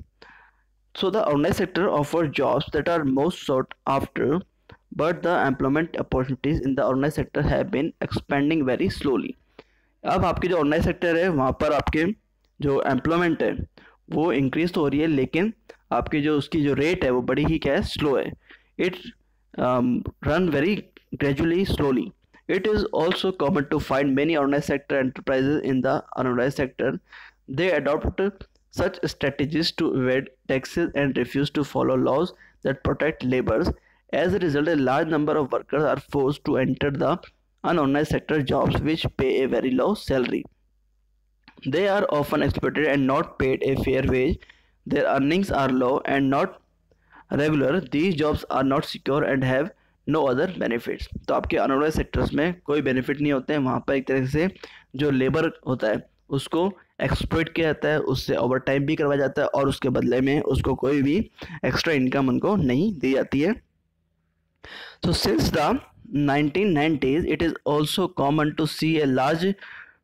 so the organise sector offer jobs that are most sought after but the employment opportunities in the organized sector have been expanding very slowly अब आपकी जो ऑर्गेनाइज सेक्टर है वहाँ पर आपके जो एम्प्लॉयमेंट है वो इंक्रीज तो हो रही है लेकिन आपकी जो उसकी जो रेट है वो बड़ी ही क्या है स्लो है it run very gradually slowly it is also common to find many organized sector enterprises in the unorganized sector they adopt such strategies to evade taxes and refuse to follow laws that protect laborers As a result, a large number of workers are forced to enter the unorganized sector jobs which pay a very low salary. They are often exploited and not paid a fair wage. Their earnings are low and not regular. These jobs are not secure and have no other benefits तो आपके unorganise sectors में कोई benefit नहीं होते हैं वहाँ पर एक तरह से जो लेबर होता है उसको एक्सप्लोइट किया जाता है उससे ओवर टाइम भी करवाया जाता है और उसके बदले में उसको कोई भी एक्स्ट्रा इनकम उनको नहीं दी जाती है so, since the 1990s it is also common to see a large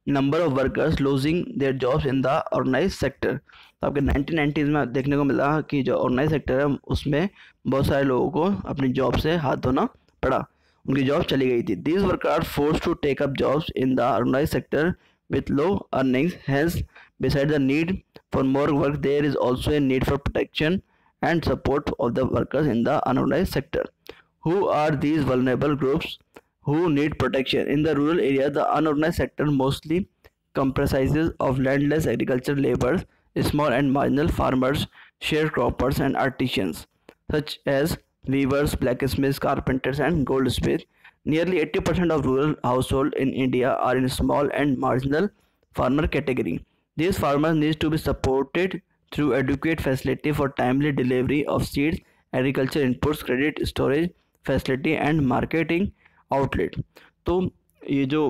number of workers losing their jobs in the organized sector. तो आपके 1990s में देखने को मिला कि जो ऑर्गेनाइज सेक्टर है, उसमें बहुत सारे लोगों को अपनी जॉब से हाथ धोना पड़ा। उनकी जॉब चली गई थी। This work are force to take up jobs in the organise sector with low earnings hence beside the need for more work there is also a need for protection and support of the workers in the unorganise sector who are these vulnerable groups who need protection? In the rural area, the unorganized sector mostly comprises of landless agricultural laborers, small and marginal farmers, sharecroppers and artisans, such as weavers, blacksmiths, carpenters and goldsmiths. Nearly 80% of rural households in India are in small and marginal farmer category. These farmers need to be supported through adequate facility for timely delivery of seeds, agriculture inputs, credit storage facility and marketing outlet तो ये जो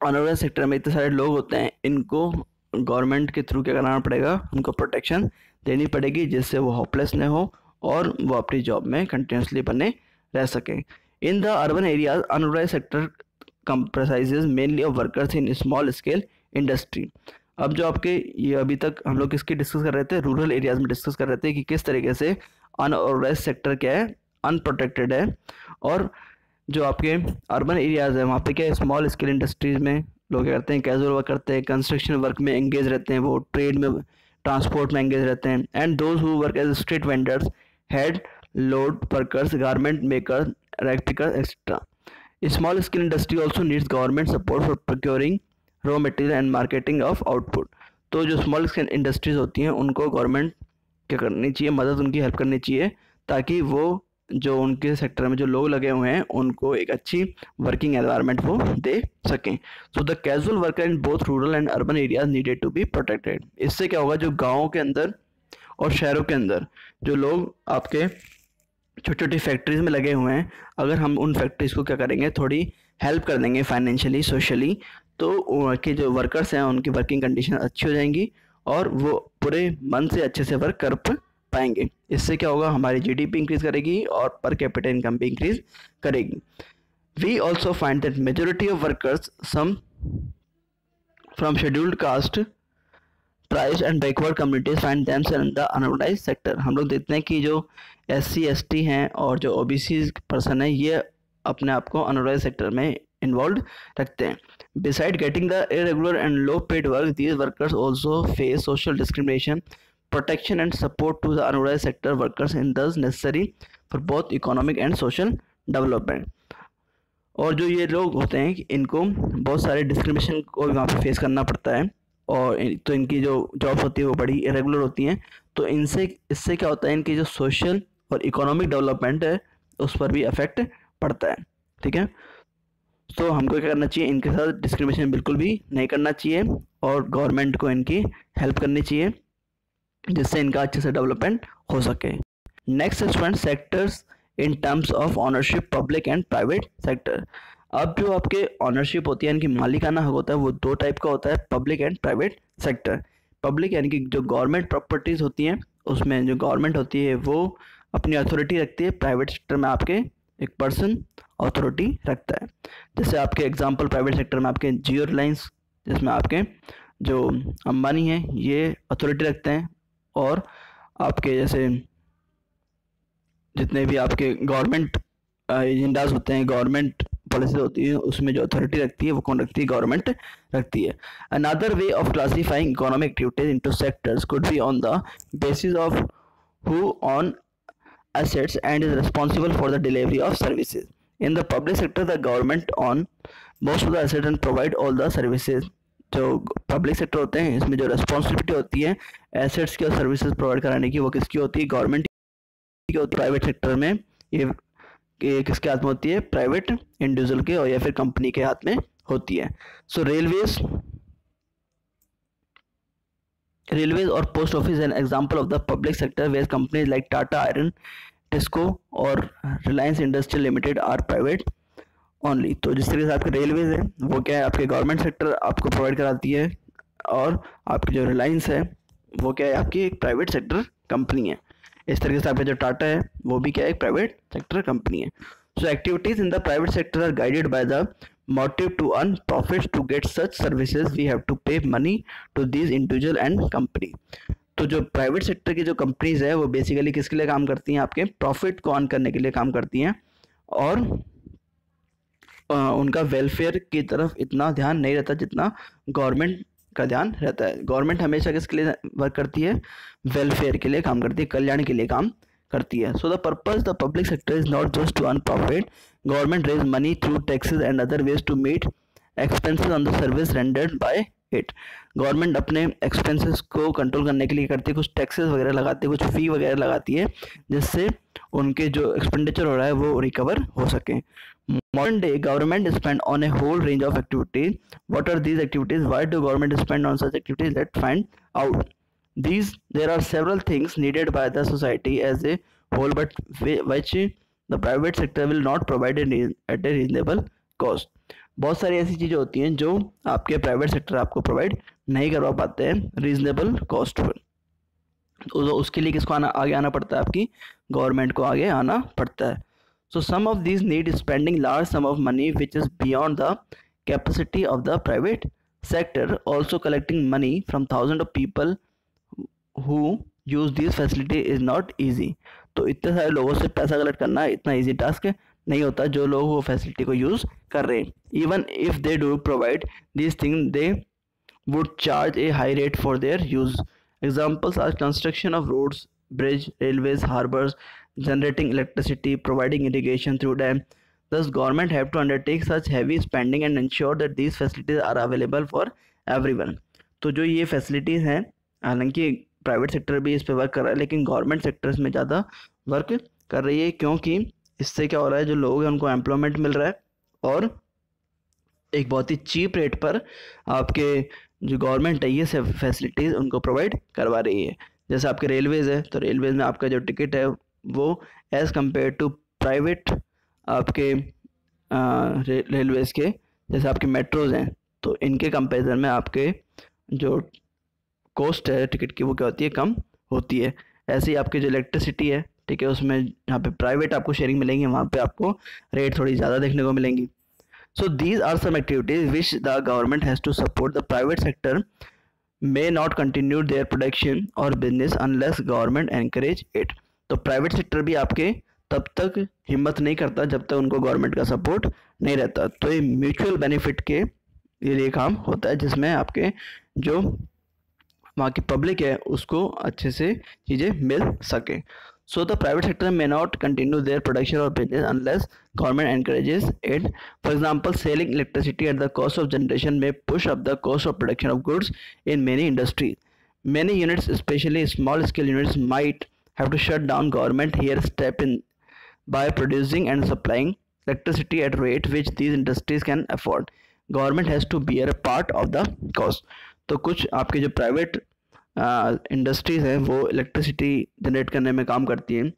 unorganised sector में इतने सारे लोग होते हैं, इनको गवर्नमेंट के थ्रू क्या कराना पड़ेगा? उनको प्रोटेक्शन देनी पड़ेगी जिससे वो होपलेस न हो और वो अपनी जॉब में कंटिन्यूसली बने रह सकें। In the urban areas unorganise sector comprises mainly of workers in small scale industry अब जो आपके ये अभी तक हम लोग किसकी डिस्कस कर रहे थे? रूरल एरियाज़ में डिस्कस कर रहे थे कि किस तरीके से अनऑर्गेनाइज सेक्टर क्या है? अनप्रोटेक्टेड है। और जो आपके अर्बन एरियाज़ है, वहाँ पे क्या स्मॉल स्केल इंडस्ट्रीज़ में लोग क्या करते हैं कैजुअल वर्क करते हैं कंस्ट्रक्शन वर्क में एंगेज रहते हैं, वो ट्रेड में ट्रांसपोर्ट में एंगेज रहते हैं। And those who work as street vendors head load workers garment maker rag picker etcetera small scale industry also needs government support for procuring raw material and marketing of output तो जो small scale industries होती हैं, उनको government क्या करनी चाहिए, मदद उनकी हेल्प करनी चाहिए, ताकि वो जो उनके सेक्टर में जो लोग लगे हुए हैं, उनको एक अच्छी वर्किंग एनवायरनमेंट वो दे सकें। So the casual worker in both rural and urban areas needed to be protected इससे क्या होगा? जो गाँव के अंदर और शहरों के अंदर जो लोग आपके छोटी छोटी फैक्ट्रीज में लगे हुए हैं, अगर हम उन फैक्ट्रीज को क्या करेंगे? थोड़ी हेल्प कर देंगे फाइनेंशियली सोशली तो उनके जो वर्कर्स हैं, उनकी वर्किंग कंडीशन अच्छी हो जाएँगी और वो पूरे मन से अच्छे से वर्क कर पाएँगे। इससे क्या होगा, हमारी जीडीपी इंक्रीज करेगी और पर कैपिटल इनकम भी इंक्रीज करेगी। We also find that majority of workers some from scheduled caste price and backward communities find them in the unorganise sector हम लोग देखते हैं कि जो एस सी एस टी हैं और जो ओ बी सी पर्सन है, ये अपने आप को अनऑर्गेनाइज सेक्टर में इन्वॉल्व रखते हैं। Beside getting the irregular and low paid work these workers also face social discrimination protection and support to the unorganized sector workers in thus necessary for both economic and social development. और जो ये लोग होते हैं, इनको बहुत सारे discrimination को वहाँ पे फेस करना पड़ता है। और तो इनकी जो जॉब्स होती है, वो बड़ी इरेगुलर होती हैं। तो इनसे, इससे क्या होता है, इनकी जो सोशल और इकोनॉमिक डेवलपमेंट है, उस पर भी अफेक्ट पड़ता है। ठीक है? तो हमको क्या करना चाहिए, इनके साथ डिस्क्रिमिनेशन बिल्कुल भी नहीं करना चाहिए। और गवर्नमेंट को इनकी हेल्प करनी चाहिए। जिससे इनका अच्छे से डेवलपमेंट हो सके। Next student sectors in terms of ownership public and private sector अब जो आपके ऑनरशिप होती है, इनकी मालिकाना हक होता है, वो दो टाइप का होता है public and private sector public यानी कि जो गवर्नमेंट प्रॉपर्टीज़ होती हैं, उसमें जो गवर्नमेंट होती है, वो अपनी अथॉरिटी रखती है प्राइवेट सेक्टर में आपके एक पर्सन अथॉरिटी रखता है। जैसे आपके एग्जांपल प्राइवेट सेक्टर में आपके जियो रिलायंस जिसमें आपके जो अंबानी हैं, ये अथॉरिटी रखते हैं और आपके जैसे जितने भी आपके गवर्नमेंट एजेंडाज होते हैं, गवर्नमेंट पॉलिसी होती है, उसमें जो अथॉरिटी रखती है, वो कौन रखती है? गवर्नमेंट रखती है। Another way of classifying economic activities into sectors could be on the basis of who on assets and is responsible for the delivery of services in the public sector the government on most of the asset and provide all the services जो public sector होते हैं इसमें जो responsibility होती है assets की और services provide कराने की वो किसकी होती है? गवर्नमेंट की होती है प्राइवेट सेक्टर में। ये, ये किसके हाथ में होती है? प्राइवेट इंडिविजुअल के और या फिर कंपनी के हाथ में होती है। सो रेलवेज रेलवेज और post office an example of the public sector where companies like Tata iron TISCO और Reliance industrial limited are private only तो जिस तरीके से आपके रेलवेज है, वो क्या है, आपके गवर्नमेंट सेक्टर आपको प्रोवाइड कराती है और आपकी जो रिलायंस है, वो क्या है, आपकी एक प्राइवेट सेक्टर कंपनी है। इस तरीके से आपका जो टाटा है, वो भी क्या है, एक प्राइवेट सेक्टर कंपनी है। So activities in the private sector are guided by the motive to earn profit to get such services we have to pay money to this individual and company तो जो private sector की जो companies है, वो basically किसके लिए काम करती हैं, आपके प्रॉफिट को अर्न करने के लिए काम करती हैं। और उनका वेलफेयर की तरफ़ इतना ध्यान नहीं रहता जितना गवर्नमेंट का ध्यान रहता है। गवर्नमेंट हमेशा किसके लिए वर्क करती है? वेलफेयर के लिए काम करती है, कल्याण के लिए काम करती है। So the purpose the public sector is not just to earn profit government raise money through taxes and other ways to meet expenses on the service rendered by at government अपने एक्सपेंसेस को control करने के लिए करती है, कुछ taxes वगैरह लगाती है, कुछ फ़ी वगैरह लगाती है, जिससे उनके जो एक्सपेंडिचर हो रहा है, वो रिकवर हो सके। Modern day government spend on a whole range of activities what are these activities why do government spend on such activities let find out these there are several things needed by the society as a whole but which the private sector will not provided at a reasonable cost बहुत सारी ऐसी चीज़ें होती हैं जो आपके private sector आपको provide नहीं करवा पाते हैं रीजनेबल कॉस्ट पर तो उसके लिए किसको आना, आगे आना पड़ता है आपकी? गवर्नमेंट को आगे आना पड़ता है. So some of this need spending large sum of money which is beyond the capacity of the private sector also collecting money from thousand of people who use this facility is not easy तो इतने सारे लोगों से पैसा collect करना इतना easy task नहीं होता जो लोग वो फैसिलिटी को यूज़ कर रहे हैं। Even if they do provide this thing they would charge a high rate for their use examples are construction of roads bridge railways harbours generating electricity, providing irrigation through them thus, government have to undertake such heavy spending and ensure that these facilities are available for everyone. तो जो ये facilities हैं, हालाँकि private sector भी इस पर work कर रहा है, लेकिन गवर्नमेंट सेक्टर्स में ज़्यादा वर्क कर रही है, क्योंकि इससे क्या हो रहा है, जो लोग हैं, उनको एम्प्लॉयमेंट मिल रहा है और एक बहुत ही चीप रेट पर आपके जो गवर्नमेंट है, ये सब फैसिलिटीज़ उनको प्रोवाइड करवा रही है। जैसे आपके रेलवेज़ है तो रेलवेज़ में आपका जो टिकट है, वो एज़ कंपेयर टू प्राइवेट आपके रेलवेज़ के, जैसे आपके मेट्रोज़ हैं तो इनके कंपेरिजन में आपके जो कॉस्ट है टिकट की, वो क्या होती है, कम होती है। ऐसे ही आपकी जो इलेक्ट्रिसिटी है ठीक है, उसमें यहाँ पे प्राइवेट आपको शेयरिंग मिलेंगी, वहाँ पे आपको रेट थोड़ी ज़्यादा देखने को मिलेंगी। So these are some activities which the government has to support the private sector may not continue their production और business unless government encourage it तो प्राइवेट सेक्टर भी आपके तब तक हिम्मत नहीं करता जब तक उनको गवर्नमेंट का सपोर्ट नहीं रहता। तो ये म्यूचुअल बेनिफिट के लिए काम होता है जिसमें आपके जो वहाँ की पब्लिक है, उसको अच्छे से चीज़ें मिल सके। So the private sector may not continue their production or business unless government encourages it. For example, selling electricity at the cost of generation may push up the cost of production of goods in many industries. Many units, especially small scale units, might have to shut down. Government here step in by producing and supplying electricity at rate which these industries can afford. Government has to bear a part of the cost. तो कुछ आपके जो private industries हैं, वो electricity generate करने में काम करती हैं।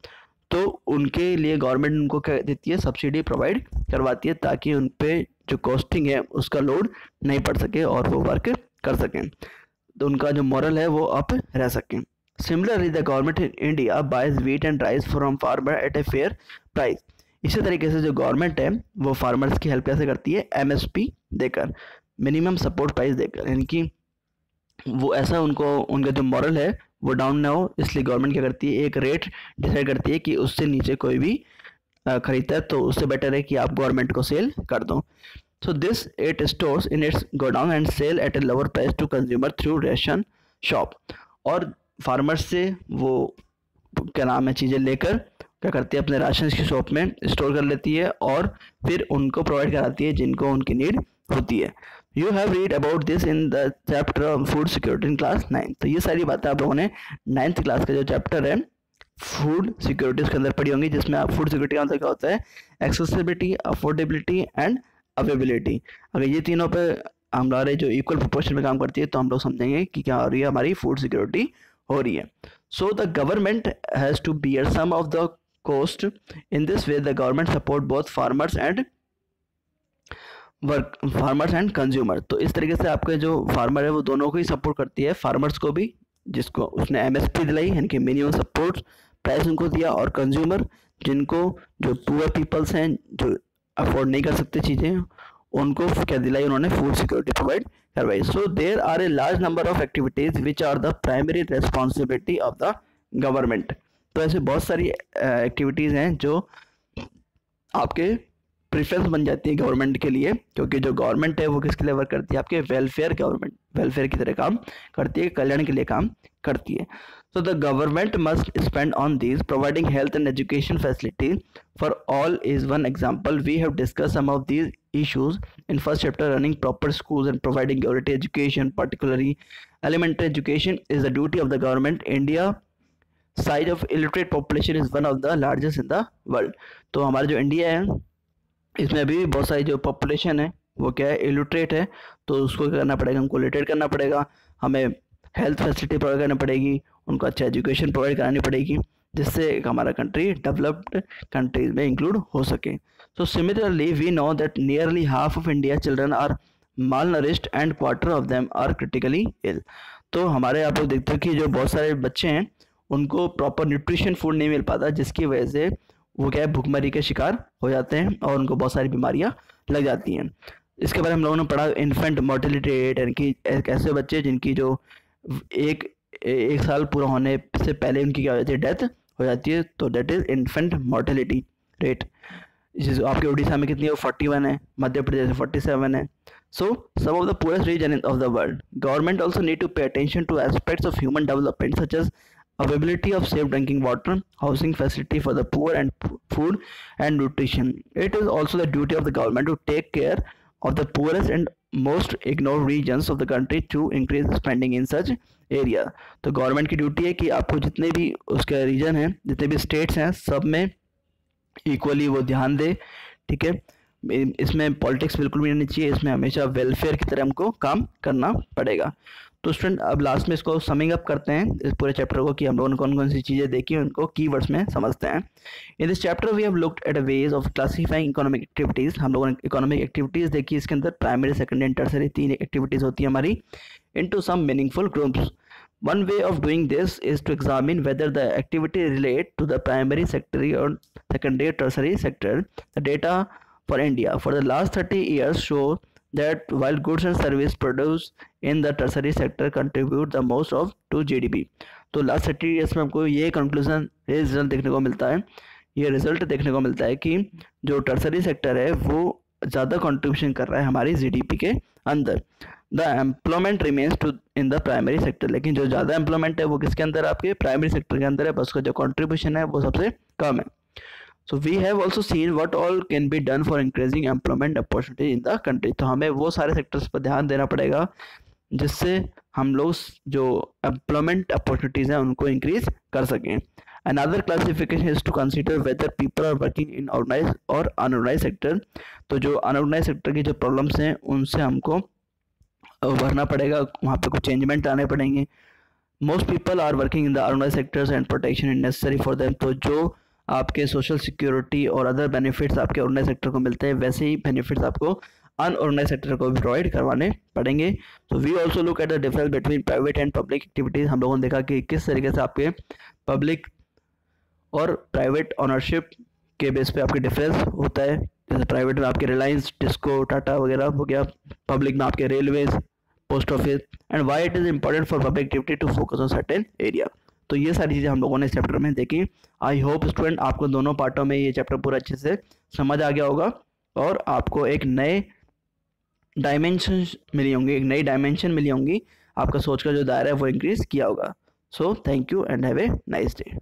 तो उनके लिए गवर्नमेंट उनको क्या देती है? सब्सिडी प्रोवाइड करवाती है ताकि उन पर जो कॉस्टिंग है, उसका लोड नहीं पड़ सके और वो वर्क कर सकें। तो उनका जो मॉरल है, वो अप रह सकें। Similarly the government in India buys wheat and rice from farmer at a fair price इसी तरीके से जो गवर्नमेंट है, वो फार्मर्स की हेल्प कैसे करती है? एमएसपी देकर मिनिमम सपोर्ट प्राइस देकर। यानी कि वो ऐसा उनको, उनका जो मॉरल है, वो डाउन ना हो, इसलिए गवर्नमेंट क्या करती है, एक रेट डिसाइड करती है कि उससे नीचे कोई भी खरीदता है तो उससे बेटर है कि आप गवर्नमेंट को सेल कर दो। So this it stores in its godown and sell at a lower price to consumer through ration shop और फार्मर्स से वो, क्या नाम है, चीज़ें लेकर क्या करती है, अपने राशन की शॉप में स्टोर कर लेती है और फिर उनको प्रोवाइड कराती है जिनको उनकी नीड होती है। You have read about this in the chapter on food security in class ninth तो ये सारी बातें आप लोगों ने नाइन्थ क्लास का जो चैप्टर है फ़ूड सिक्योरिटी के अंदर पढ़ी होंगी, जिसमें आप फ़ूड सिक्योरिटी का मतलब क्या होता है? एक्सेसिबिलिटी अफोर्डेबिलिटी एंड अवेबिलिटी अगर ये तीनों पे हमारे जो इक्वल प्रोपोर्शन में काम करती है तो हम लोग समझेंगे कि क्या हो रही है, हमारी फ़ूड सिक्योरिटी हो रही है. So the government has to bear some of the cost in this way. The government support both farmers and work farmers and consumer तो इस तरीके से आपके जो फार्मर है, वो दोनों को ही सपोर्ट करती है फार्मर्स को भी, जिसको उसने एम एस पी दिलाई, यानी कि मिनिमम सपोर्ट प्राइस उनको दिया, और कंज्यूमर जिनको जो पुअर पीपल्स हैं, जो अफोर्ड नहीं कर सकते चीज़ें, उनको क्या दिलाई, उन्होंने फ़ूड सिक्योरिटी प्रोवाइड करवाई। So there are a large number of activities which are the primary responsibility of the government तो ऐसे बहुत सारी एक्टिविटीज़ हैं जो आपके प्रिफ्रेंस बन जाती है गवर्नमेंट के लिए, क्योंकि जो गवर्नमेंट है वो किसके लिए वर्क करती है? आपके वेलफेयर गवर्नमेंट वेलफेयर की तरह काम करती है, कल्याण के लिए काम करती है। So the government must spend on this providing health and education facility for all is one example we have discuss some of these issues in first chapter, running proper schools and providing quality education, particularly elementary education is the duty of the government. India size of illiterate population is one of the largest in the world तो हमारा जो India है इसमें भी बहुत सारी जो population है, वो क्या है इलिटरेट है तो उसको क्या करना पड़ेगा हमको लिटरेट करना पड़ेगा, हमें हेल्थ फैसिलिटी प्रोवाइड करनी पड़ेगी, उनको अच्छा एजुकेशन प्रोवाइड करानी पड़ेगी, जिससे हमारा कंट्री डेवलप्ड कंट्रीज़ में इंक्लूड हो सके। So similarly we know that nearly half of India children are malnourished and quarter of them are critically ill तो हमारे आप लोग देखते हो कि जो बहुत सारे बच्चे हैं, उनको प्रॉपर न्यूट्रिशन फ़ूड नहीं मिल पाता, जिसकी वजह से वो क्या है, भुखमरी के शिकार हो जाते हैं और उनको बहुत सारी बीमारियाँ लग जाती हैं। इसके बारे में हम लोगों ने पढ़ा इन्फेंट मोर्टिलिटी रेट यानी कि ऐसे बच्चे जिनकी जो एक एक साल पूरा होने से पहले उनकी क्या हो जाती है डेथ हो जाती है तो that is infant mortality rate जिस आपके उड़ीसा में कितनी है फोर्टी वन है, मध्य प्रदेश में फोर्टी सेवन है। So some of the poorest region of the world government also need to pay attention to aspects of human development such as availability of safe drinking water housing facility for the poor and food and nutrition it is also the duty of the government to take care of the poorest and most ignored regions of the country to increase spending in such area तो government की duty है कि आपको जितने भी उसके reason हैं जितने भी स्टेट्स हैं सब में इक्वली वो ध्यान दे ठीक है इसमें पॉलिटिक्स बिल्कुल भी नहीं चाहिए इसमें हमेशा वेलफेयर की तरह हमको काम करना पड़ेगा तो स्टूडेंट अब लास्ट में इसको समिंग अप करते हैं इस पूरे चैप्टर को कि हम लोगों ने कौन कौन सी चीज़ें देखी उनको की वर्ड्स में समझते हैं। In this chapter we have looked at ways of classifying economic activities हम लोगों ने इकोनॉमिक एक्टिविटीज़ देखी इसके अंदर प्राइमरी सेकेंडरी एंड टर्सरी तीन एक्टिविटीज़ होती है हमारी into some meaningful groups One way of doing this is to examine whether the activity relate to the primary, secondary or secondary tertiary sector. The data for India for the last 30 years show that while goods and service produced in the tertiary sector contribute the most of to GDP. तो last thirty years में हमको ये conclusion ये result देखने को मिलता है। ये रिज़ल्ट देखने को मिलता है कि जो टर्सरी सेक्टर है, वो ज़्यादा कंट्रीब्यूशन कर रहा है हमारी जीडीपी के अंदर। The employment remains to in the primary sector लेकिन जो ज़्यादा एम्प्लॉयमेंट है, वो किसके अंदर आपके? प्राइमरी सेक्टर के अंदर है। बस उसका जो कॉन्ट्रीब्यूशन है, वो सबसे कम है। So we have also seen what all can be done for increasing employment opportunities in the country तो हमें वो सारे सेक्टर्स पर ध्यान देना पड़ेगा, जिससे हम लोग जो एम्प्लॉयमेंट अपॉर्चुनिटीज़ हैं, उनको इंक्रीज कर सकें। Another classification is to consider whether people are working in organise और अनऑर्गेनाइज सेक्टर तो जो अनऑर्गेनाइज सेक्टर की जो प्रॉब्लम्स हैं, उनसे हमको भरना पड़ेगा। वहाँ पे कुछ चेंजमेंट आने पड़ेंगे। Most people are working in the urbanise sectors and protection is necessary for them तो जो आपके सोशल सिक्योरिटी और अदर बेनिफिट्स आपके ऑर्गेनाइज सेक्टर को मिलते हैं, वैसे ही बेनिफिट्स आपको अनऑर्गेनाइज सेक्टर को भी प्रोवाइड करवाने पड़ेंगे। तो we also look at the difference between private and public activities हम लोगों ने देखा कि किस तरीके से आपके पब्लिक और प्राइवेट ऑनरशिप के बेस पे आपके डिफरेंस होता है। जैसे प्राइवेट में आपके रिलायंस डिस्को टाटा वगैरह हो गया। पब्लिक में आपके railways post office and why it is important for public activity to focus on certain area तो ये सारी चीज़ें हम लोगों ने इस चैप्टर में देखी। आई होप स्टूडेंट आपको दोनों पार्टों में ये चैप्टर पूरा अच्छे से समझ आ गया होगा और आपको एक नए डायमेंशन मिली होंगी, एक नई डायमेंशन मिली होंगी। आपका सोच का जो दायरा है वो इंक्रीज़ किया होगा। So thank you and have a nice day